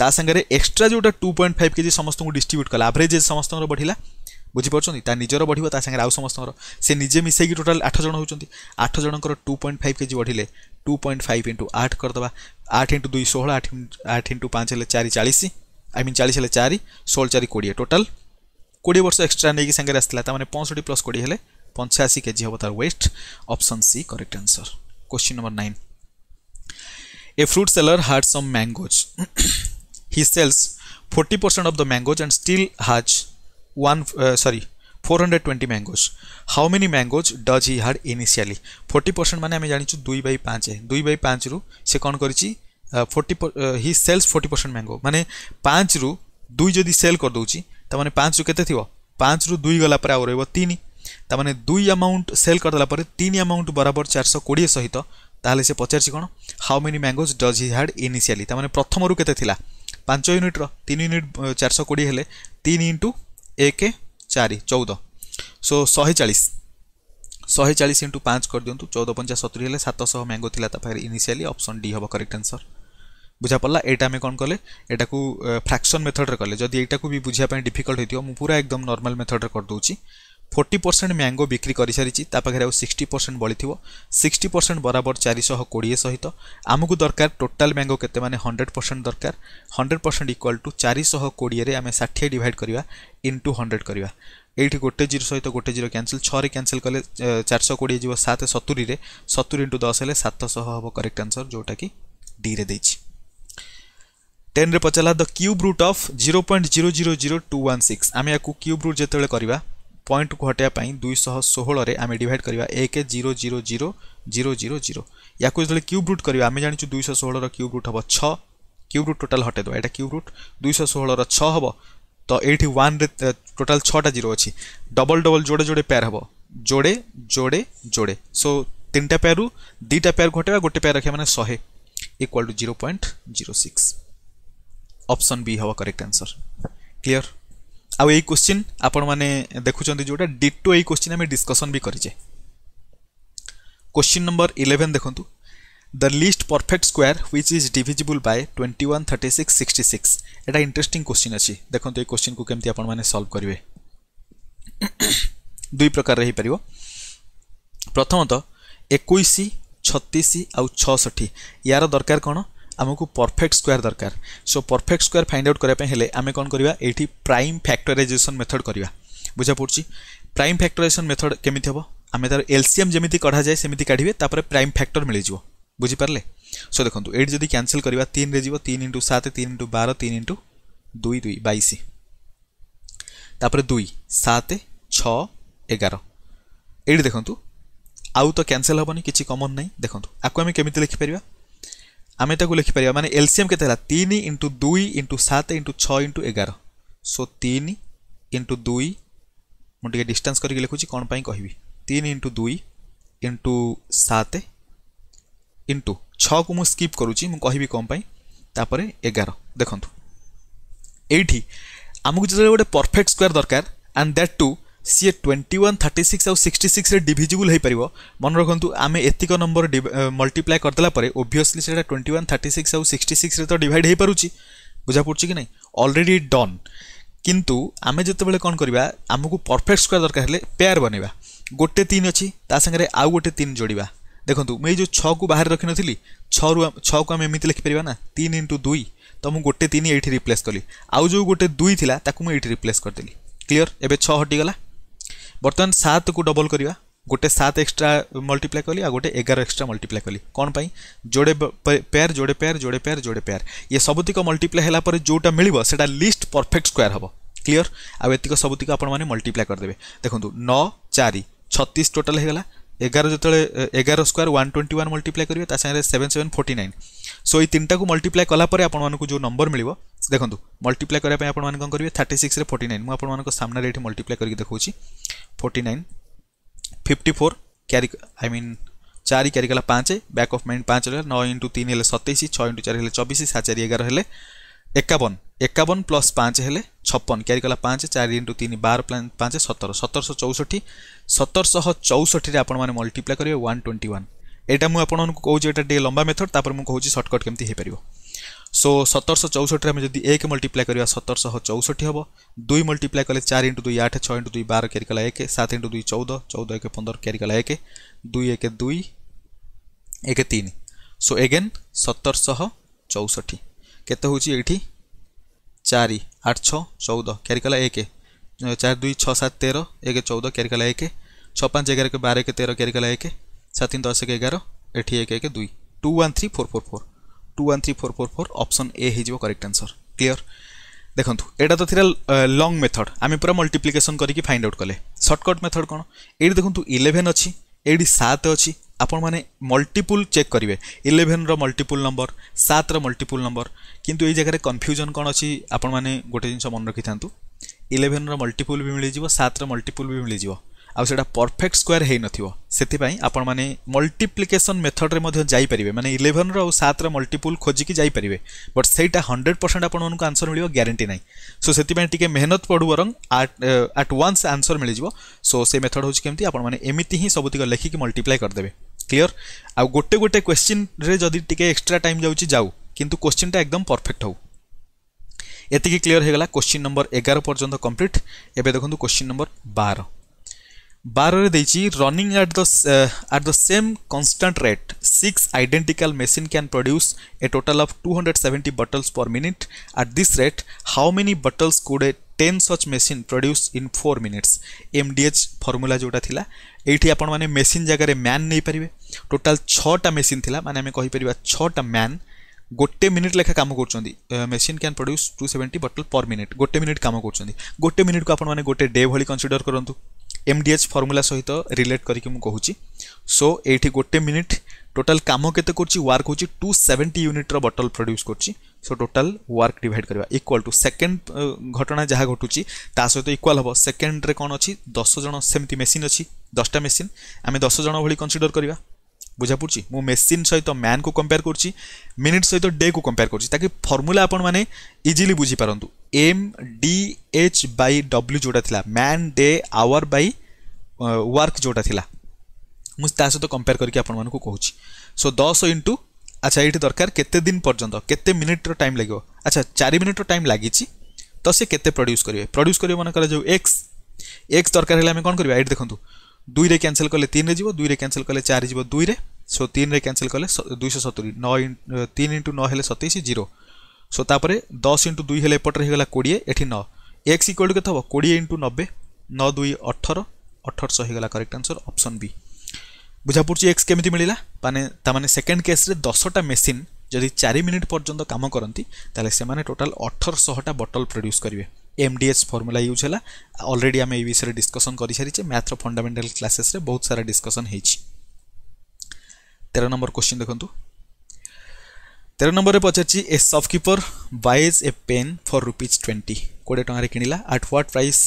ତା ସାଙ୍ଗରେ ଏକ୍ସଟ୍ରା ଯେଉଁଟା ଟୁ ପଏଣ୍ଟ ଫାଇଭ୍ କେଜି ସମସ୍ତଙ୍କୁ ଡିଷ୍ଟ୍ରିବ୍ୟୁଟ୍ କଲା ଆଭରେଜ୍ ସମସ୍ତଙ୍କର ବଢ଼ିଲା ବୁଝିପାରୁଛନ୍ତି ତା ନିଜର ବଢ଼ିବ ତା ସାଙ୍ଗରେ ଆଉ ସମସ୍ତଙ୍କର ସେ ନିଜେ ମିଶାଇକି ଟୋଟାଲ୍ ଆଠ ଜଣ ହେଉଛନ୍ତି ଆଠ ଜଣଙ୍କର ଟୁ ପଏଣ୍ଟ ଫାଇଭ୍ କେଜି ବଢ଼ିଲେ ଟୁ ପଏଣ୍ଟ ଫାଇଭ୍ ଇଣ୍ଟୁ ଆଠ କରିଦେବା आठ इंटु दुई षोह आठ आठ इंटु पाँच है चार चालीस आई मीन चालीस है चार षोल चार कोड़े टोटाल कोड़े वर्ष एक्सट्रा नहीं सागर आसाला तो मैंने पंचठी प्लस कोड़े हेल्ले पंचाशी के जी हम तार waste option C correct answer question number nine a fruit seller had some mangoes he sells forty percent of the mangoes and still has one sorry 420 mangoes how many mangoes does he had initially 40% মানে আমি জানিছু 2 by 5 2 by 5 রু সে কোন করিছি 40 he sells 40% mango মানে 5 রু 2 যদি sell কর দউচি তা মানে 5 রু কেতে থিবো 5 রু 2 গলা পরে আউ রইবো 3 তা মানে 2 अमाउंट সেল কর দলা পরে 3 अमाउंट বরাবর 420 সহিত তাহলে সে পচারছি কোন how many mangoes does he had initially তা মানে প্রথমরু কেতে থিলা 5 ইউনিটর 3 ইউনিট 420 হেলে 3 ইনটু 1 ଚାରି ଚଉଦ ସୋ ଶହେ ଚାଳିଶ ଶହେ ଚାଳିଶ ଇଣ୍ଟୁ ପାଞ୍ଚ କରିଦିଅନ୍ତୁ ଚଉଦ ପଞ୍ଚା ସତୁରି ହେଲେ ସାତଶହ ମ୍ୟାଙ୍ଗୋ ଥିଲା ତା ପାଖରେ ଇନିସିଆଲି ଅପସନ୍ ଡି ହେବ କରେକ୍ଟ ଆନ୍ସର୍ ବୁଝା ପଡ଼ିଲା ଏଇଟା ଆମେ କ'ଣ କଲେ ଏଇଟାକୁ ଫ୍ରାକ୍ସନ୍ ମେଥଡ଼ରେ କଲେ ଯଦି ଏଇଟାକୁ ବି ବୁଝିବା ପାଇଁ ଡିଫିକଲ୍ଟ ହେଇଥିବ ମୁଁ ପୁରା ଏକଦମ ନର୍ମାଲ୍ ମେଥଡ଼ରେ କରିଦେଉଛି ফোর্টি পরসেন্ট ম্যাঙ্গো বিক্রি କରିସାରିଛି ତା ପାଖରେ ଆଉ ସିକ୍ସଟି ପରସେଣ୍ଟ ବଳିଥିବ ସିକ୍ସଟି ପରସେଣ୍ଟ ବରାବର ଚାରିଶହ କୋଡ଼ିଏ ସହିତ ଆମକୁ ଦରକାର ଟୋଟାଲ୍ ମ୍ୟାଙ୍ଗୋ କେତେ ମାନେ ହଣ୍ଡ୍ରେଡ଼ ପରସେଣ୍ଟ ଦରକାର ହଣ୍ଡ୍ରେଡ଼ ପରସେଣ୍ଟ ଇକ୍ୱାଲ୍ ଟୁ ଚାରିଶହ କୋଡ଼ିଏରେ ଆମେ ଷାଠିଏ ଡିଭାଇଡ଼ କରିବା ଇଣ୍ଟୁ ହଣ୍ଡ୍ରେଡ଼ କରିବା ଏଇଠି ଗୋଟେ ଜିରୋ ସହିତ ଗୋଟେ ଜିରୋ କ୍ୟାନସଲ୍ ଛଅରେ କ୍ୟାନସଲ୍ କଲେ ଚାରିଶହ କୋଡ଼ିଏ ଯିବ ସାତ ସତୁରିରେ ସତୁରି ଇଣ୍ଟୁ ଦଶ ହେଲେ ସାତଶହ ହେବ କରେକ୍ଟ ଆନ୍ସର୍ ଯେଉଁଟାକି ଡିରେ ଦେଇଛି টেন্রে পচারা the cube root of zero point zero zero zero two one six আমি একু কিউব রুট যেতবে করা पॉइंट को हटायापी दुईश षोहे आम डिड करवा एक zero zero zero zero zero zero या जो क्यूब रुट करवा दुई जानूँ दुईश षोह क्यूब रुट हम छ क्यूब रुट टोटाल हटेद ये क्यूब रुट दुईश षोह छः हम तो ये वन टोटल छटा जीरो अच्छी डबल डबल जोड़े जोड़े पेयर हे जोड़े जोड़े जोड़े सो तीनटा टा पेयर दुईटा पेयर को गोटे पेयर रखा मैंने शहे equal to zero point zero six option B हम करेक्ट आंसर क्लीयर ଆଉ ଏଇ କୋଶ୍ଚିନ୍ ଆପଣମାନେ ଦେଖୁଛନ୍ତି ଯେଉଁଟା ଡିଟୋ ଏଇ କୋଶ୍ଚିନ୍ ଆମେ ଡିସ୍କସନ୍ ବି କରିଛେ କୋଶ୍ଚିନ୍ ନମ୍ବର ଇଲେଭେନ୍ ଦେଖନ୍ତୁ the least perfect square which is divisible by twenty one thirty six sixty six ଏଇଟା ଇଣ୍ଟରେଷ୍ଟିଂ କୋଶ୍ଚିନ୍ ଅଛି ଦେଖନ୍ତୁ ଏଇ କୋଶ୍ଚିନ୍କୁ କେମିତି ଆପଣମାନେ ସଲ୍ଭ କରିବେ ଦୁଇ ପ୍ରକାରରେ ହେଇପାରିବ ପ୍ରଥମତଃ ଏକୋଇଶ ଛତିଶ ଆଉ ଛଅଷଠି ୟାର ଦରକାର କ'ଣ आमको परफेक्ट स्क्वयर दरकार so perfect square find out करने आम कौन करवा ये प्राइम फैक्टराइजेसन मेथड करवा बुझा पड़ी प्राइम फैक्टराइजेसन मेथड केमी हम आम तार एलसीएम जमी कढ़ा जाए सेमती काढ़े प्राइम फैक्टर मिल बुझिपारे सो देखो ये जब कैनसल करवा तीन रे तीन इंटु सात तीन इंटु बार तीन इंटु दुई दुई बैश तापर दुई सात छगार ये देखूँ आउ तो कैनसल हेनी किसी कमन नहीं देखो आपको आम केमी लिखिपर ଆମେ ତାକୁ ଲେଖିପାରିବା ମାନେ ଏଲ୍ସିଏମ୍ କେତେ ହେଲା ତିନି ଇଣ୍ଟୁ ଦୁଇ ଇଣ୍ଟୁ ସାତ ଇଣ୍ଟୁ ଛଅ ଇଣ୍ଟୁ ଏଗାର ସୋ ତିନି ଇଣ୍ଟୁ ଦୁଇ ମୁଁ ଟିକେ ଡିଷ୍ଟାନ୍ସ କରିକି ଲେଖୁଛି କ'ଣ ପାଇଁ କହିବି ତିନି ଇଣ୍ଟୁ ଦୁଇ ଇଣ୍ଟୁ ସାତ ଇଣ୍ଟୁ ଛଅକୁ ମୁଁ ସ୍କିପ୍ କରୁଛି ମୁଁ କହିବି କ'ଣ ପାଇଁ ତାପରେ ଏଗାର ଦେଖନ୍ତୁ ଏଇଠି ଆମକୁ ଯେତେବେଳେ ଗୋଟେ ପରଫେକ୍ଟ ସ୍କୋୟାର ଦରକାର ଆଣ୍ଡ ଦ୍ୟାଟ୍ ଟୁ ସିଏ ଟ୍ୱେଣ୍ଟି ୱାନ୍ ଥାର୍ଟି ସିକ୍ସ ଆଉ ସିକ୍ସଟି ସିକ୍ସରେ ଡିଭିଜିବୁଲ୍ ହୋଇପାରିବ ମନେ ରଖନ୍ତୁ ଆମେ ଏତିକ ନମ୍ବର ମଲ୍ଟିପ୍ଲାଏ କରିଦେଲା ପରେ ଓଭିୟସ୍ଲି ସେଇଟା ଟ୍ୱେଣ୍ଟି ୱାନ୍ ଥାର୍ଟି ସିକ୍ସ ଆଉ ସିକ୍ସଟି ସିକ୍ସରେ ତ ଡିଭାଇଡ଼ ହୋଇପାରୁଛି ବୁଝାପଡ଼ୁଛି କି ନାହିଁ ଅଲରେଡ଼ି ଡନ୍ କିନ୍ତୁ ଆମେ ଯେତେବେଳେ କ'ଣ କରିବା ଆମକୁ ପରଫେକ୍ଟ ସ୍କୋୟାର୍ ଦରକାର ହେଲେ ପେୟାର୍ ବନେଇବା ଗୋଟେ ତିନି ଅଛି ତା ସାଙ୍ଗରେ ଆଉ ଗୋଟେ ତିନି ଯୋଡ଼ିବା ଦେଖନ୍ତୁ ମୁଁ ଏଇ ଯେଉଁ ଛଅକୁ ବାହାରେ ରଖିନଥିଲି ଛଅରୁ ଛଅକୁ ଆମେ ଏମିତି ଲେଖିପାରିବା ନା ତିନି ଇଣ୍ଟୁ ଦୁଇ ତ ମୁଁ ଗୋଟେ ତିନି ଏଇଠି ରିପ୍ଲେସ୍ କଲି ଆଉ ଯେଉଁ ଗୋଟେ ଦୁଇ ଥିଲା ତାକୁ ମୁଁ ଏଇଠି ରିପ୍ଲେସ୍ କରିଦେଲି କ୍ଲିଅର୍ ଏବେ ଛଅ ହଟିଗଲା ବର୍ତ୍ତମାନ ସାତକୁ ଡବଲ୍ କରିବା ଗୋଟେ ସାତ ଏକ୍ସଟ୍ରା ମଲ୍ଟିପ୍ଲାଏ କଲି ଆଉ ଗୋଟେ ଏଗାର ଏକ୍ସଟ୍ରା ମଲ୍ଟିପ୍ଲାଏ କଲି କ'ଣ ପାଇଁ ଯୋଡ଼େ ପେୟାର ଯୋଡ଼େ ପେୟାର ଯୋଡ଼େ ପେୟାର ଯୋଡ଼େ ପେୟାର ଇଏ ସବୁତିକ ମଲ୍ଟିପ୍ଲାଏ ହେଲା ପରେ ଯେଉଁଟା ମିଳିବ ସେଇଟା ଲିଷ୍ଟ ପରଫେକ୍ଟ ସ୍କୋୟାର ହେବ କ୍ଲିଅର ଆଉ ଏତିକ ସବୁତିକ ଆପଣମାନେ ମଲ୍ଟିପ୍ଲାଏ କରିଦେବେ ଦେଖନ୍ତୁ ନଅ ଚାରି ଛତିଶ ଟୋଟାଲ୍ ହେଇଗଲା ଏଗାର ଯେତେବେଳେ ଏଗାର square one twenty one multiply କରିବେ ତା ସାଙ୍ଗରେ seven seven forty nine so ଏଇ ତିନିଟାକୁ ମଲ୍ଟିପ୍ଲାଏ କଲା ପରେ ଆପଣମାନଙ୍କୁ ଯେଉଁ ନମ୍ବର ମିଳିବ ଦେଖନ୍ତୁ ମଲ୍ଟିପ୍ଲାଏ କରିବା ପାଇଁ ଆପଣମାନେ କ'ଣ କରିବେ ଥାର୍ଟି ସିକ୍ସରେ ଫୋର୍ଟି ନାଇନ୍ ମୁଁ ଆପଣମାନଙ୍କ ସାମ୍ନାରେ ଏଠି ମଲ୍ଟିପ୍ଲାଏ କରିକି ଦେଖାଉଛି forty nine fifty four carry I mean ଚାରି କ୍ୟାରି କଲା ପାଞ୍ଚ ବ୍ୟାକ୍ ଅଫ୍ ମାଇଣ୍ଡ ପାଞ୍ଚ ରହିଲା ନଅ ଇଣ୍ଟୁ ତିନି ହେଲେ ସତେଇଶ ଛଅ ଇଣ୍ଟୁ ଚାରି ହେଲେ ଚବିଶ ସାତ ଚାରି ଏଗାର ହେଲେ ଏକାବନ ଏକାବନ ପ୍ଲସ୍ ପାଞ୍ଚ ହେଲେ ଛପନ କ୍ୟାରି କଲା ପାଞ୍ଚ ଚାରି ଇଣ୍ଟୁ ତିନି ବାର ପାଞ୍ଚ ସତର ସତରଶହ ଚଉଷଠି ସତରଶହ ଚଉଷଠିରେ ଆପଣମାନେ ମଲ୍ଟିପ୍ଲାଏ କରିବେ ୱାନ୍ ଟ୍ୱେଣ୍ଟି ୱାନ୍ ଏଇଟା ମୁଁ ଆପଣଙ୍କୁ କହୁଛି ଏଇଟା ଟିକେ ଲମ୍ବା ମେଥଡ଼ ତାପରେ ମୁଁ କହୁଛି ସର୍ଟକଟ୍ କେମିତି ହେଇପାରିବ सो सतरश चौष्टि आम जब एक मल्टीप्लाए करवा सतरश चौष्टि हम दुई मल्टीप्लाए कले चार इंटु दुई आठ छः इंटु दुई बार क्यारि कला एक सात इंटु दुई चौदह चौदह एक पंदर क्यारि कला एक दुई एक दुई एक तीन सो एगेन सतरश चौष्टि के चार आठ छः चौदह क्यारि कला एक चार दुई छः सात तेरह एक चौदह क्यारि कला एक छः पाँच एगार एक बार एक तेरह क्यारि कला एक सात तीन दस एक एगार एटी एक एक दुई two one three four four four two one three four four four option A ହେଇଯିବ କରେକ୍ଟ ଆନ୍ସର୍ କ୍ଲିଅର୍ ଦେଖନ୍ତୁ ଏଇଟା ତ ଥିଲା ଲଙ୍ଗ୍ ମେଥଡ଼ ଆମେ ପୁରା ମଲ୍ଟିପ୍ଲିକେସନ୍ କରିକି ଫାଇଣ୍ଡ ଆଉଟ୍ କଲେ ସର୍ଟକଟ୍ ମେଥଡ଼ କ'ଣ ଏଇଠି ଦେଖନ୍ତୁ ଇଲେଭେନ୍ ଅଛି ଏଇଠି ସାତ ଅଛି ଆପଣମାନେ ମଲ୍ଟିପୁଲ୍ ଚେକ୍ କରିବେ ଇଲେଭେନ୍ର ମଲ୍ଟିପୁଲ୍ ନମ୍ବର ସାତର ମଲ୍ଟିପୁଲ୍ ନମ୍ବର କିନ୍ତୁ ଏଇ ଜାଗାରେ କନଫ୍ୟୁଜନ୍ କ'ଣ ଅଛି ଆପଣମାନେ ଗୋଟେ ଜିନିଷ ମନେ ରଖିଥାନ୍ତୁ ଇଲେଭେନ୍ର ମଲ୍ଟିପୁଲ୍ ବି ମିଳିଯିବ ସାତର ମଲ୍ଟିପୁଲ୍ ବି ମିଳିଯିବ आटा परफेक्ट स्क्वयर हो नाई आपण मैंने मल्टीप्लिकेसन मेथड में जापर मैंने इलेवेन रो सत मल्टीपुल खोजिक जापरेंगे बट से हंड्रेड परसेंट आपको आंसर मिले ग्यारंटी ना सो से टे मेहनत पढ़ू वरंग आट व्वान्स आंसर मिल जाव सो से मेथड होमती आपति ही सबुतक लिखिक मल्टीप्लाई करदे क्लीयर आ गोटे गोटे क्वेश्चन जदि टे एक्सट्रा टाइम जाऊँ जाऊ कि क्वेश्चन टा एकदम परफेक्ट हो ये क्लीयर होगा क्वेश्चन नंबर एगार पर्यटन कम्प्लीट एवं देखो क्वेश्चन नंबर बार ବାରରେ ଦେଇଛି running at the at the same constant rate six identical machine can produce a total of two hundred seventy bottles per minute at this rate how many bottles could a ten such machine produce in four minutes M D H formula ଯେଉଁଟା ଥିଲା ଏଇଠି ଆପଣମାନେ machine ଜାଗାରେ man ନେଇପାରିବେ total ଛଅଟା machine ଥିଲା ମାନେ ଆମେ କହିପାରିବା ଛଅଟା ମ୍ୟାନ୍ ଗୋଟେ ମିନିଟ୍ ଲେଖା କାମ କରୁଛନ୍ତି machine can produce two seventy bottle per minute ଗୋଟେ ମିନିଟ୍ କାମ କରୁଛନ୍ତି ଗୋଟେ ମିନିଟ୍କୁ ଆପଣମାନେ ଗୋଟେ ଡେ ଭଳି କନସିଡ଼ର କରନ୍ତୁ एम डी एच ଫର୍ମୁଲା ସହିତ ରିଲେଟ୍ କରିକି ମୁଁ କହୁଛି ସୋ ଏଇଠି ଗୋଟେ ମିନିଟ୍ ଟୋଟାଲ୍ କାମ କେତେ କରୁଛି ୱାର୍କ ହେଉଛି ଟୁ ସେଭେଣ୍ଟି ୟୁନିଟ୍ର ବଟଲ୍ ପ୍ରଡ୍ୟୁସ୍ କରୁଛି ସୋ ଟୋଟାଲ୍ ୱାର୍କ ଡିଭାଇଡ଼ କରିବା ଇକ୍ୱାଲ୍ ଟୁ ସେକେଣ୍ଡ ଘଟଣା ଯାହା ଘଟୁଛି ତା ସହିତ ଇକ୍ୱାଲ୍ ହେବ ସେକେଣ୍ଡରେ କ'ଣ ଅଛି ଦଶ ଜଣ ସେମିତି ମେସିନ୍ ଅଛି ଦଶଟା ମେସିନ୍ ଆମେ ଦଶ ଜଣ ଭଳି କନସିଡ଼ର କରିବା ବୁଝାପଡ଼ୁଛି ମୁଁ ମେସିନ୍ ସହିତ ମ୍ୟାନ୍କୁ କମ୍ପେୟାର କରୁଛି ମିନିଟ୍ ସହିତ ଡେକୁ କମ୍ପେୟାର କରୁଛି ତାକି ଫର୍ମୁଲା ଆପଣମାନେ easily ବୁଝିପାରନ୍ତୁ M D H by W जोटा था man day hour by work जोटा था मुझे सहित कंपेयर करके आपँ सो दस इंटु अच्छा ये दरकार केत पर्यटन केते मिनिट्र टाइम लगे अच्छा चार मिनिट्र टाइम लगी तो सी के प्रड्यूस करेंगे प्रड्यूस करेंगे मन कर जो एक्स एक्स दरकार है कौन करवा देखो दुई में क्यासल कले तीन जीव दुई में क्यासल कले चार दुई में सो तीन क्यासल कले दुई सतुरी नौ तीन इंटु नौ सतैश जीरो সো তাপরে দশ ইন্টু দুই হলে এপটে হয়ে কোড়িয়ে এটি ন এক্স ইকুয়াল টু কেতে হব কোড়িয়ে ইন্টু নবে ন দুই অঠর অঠরশ হয়ে করেক্ট আনসর অপসন বি বুঝা পড়ছে এক্স কেমি মিলা মানে তার মানে সেকেন্ড কেস্রে দশটা মেসিন যদি চারি মিনিট পর্যন্ত কাম করতে তাহলে সে টোটাল অঠরশহটা বটল প্রড্যুস করবে এমডিএস ফর্মুলা ইউজ হল অলরেডি আমি এই বিষয়ে ডিসকসন করে সারিছে ম্যাথর ফন্ডামেন্টাল ক্লাসেসে বহুত সারা ডিসকসন হয়েছি তের নম্বর কোশ্চিন দেখুন तेरह नंबर में पचार a shopkeeper buys a pen for rupees twenty कोड़े टकर कि at what price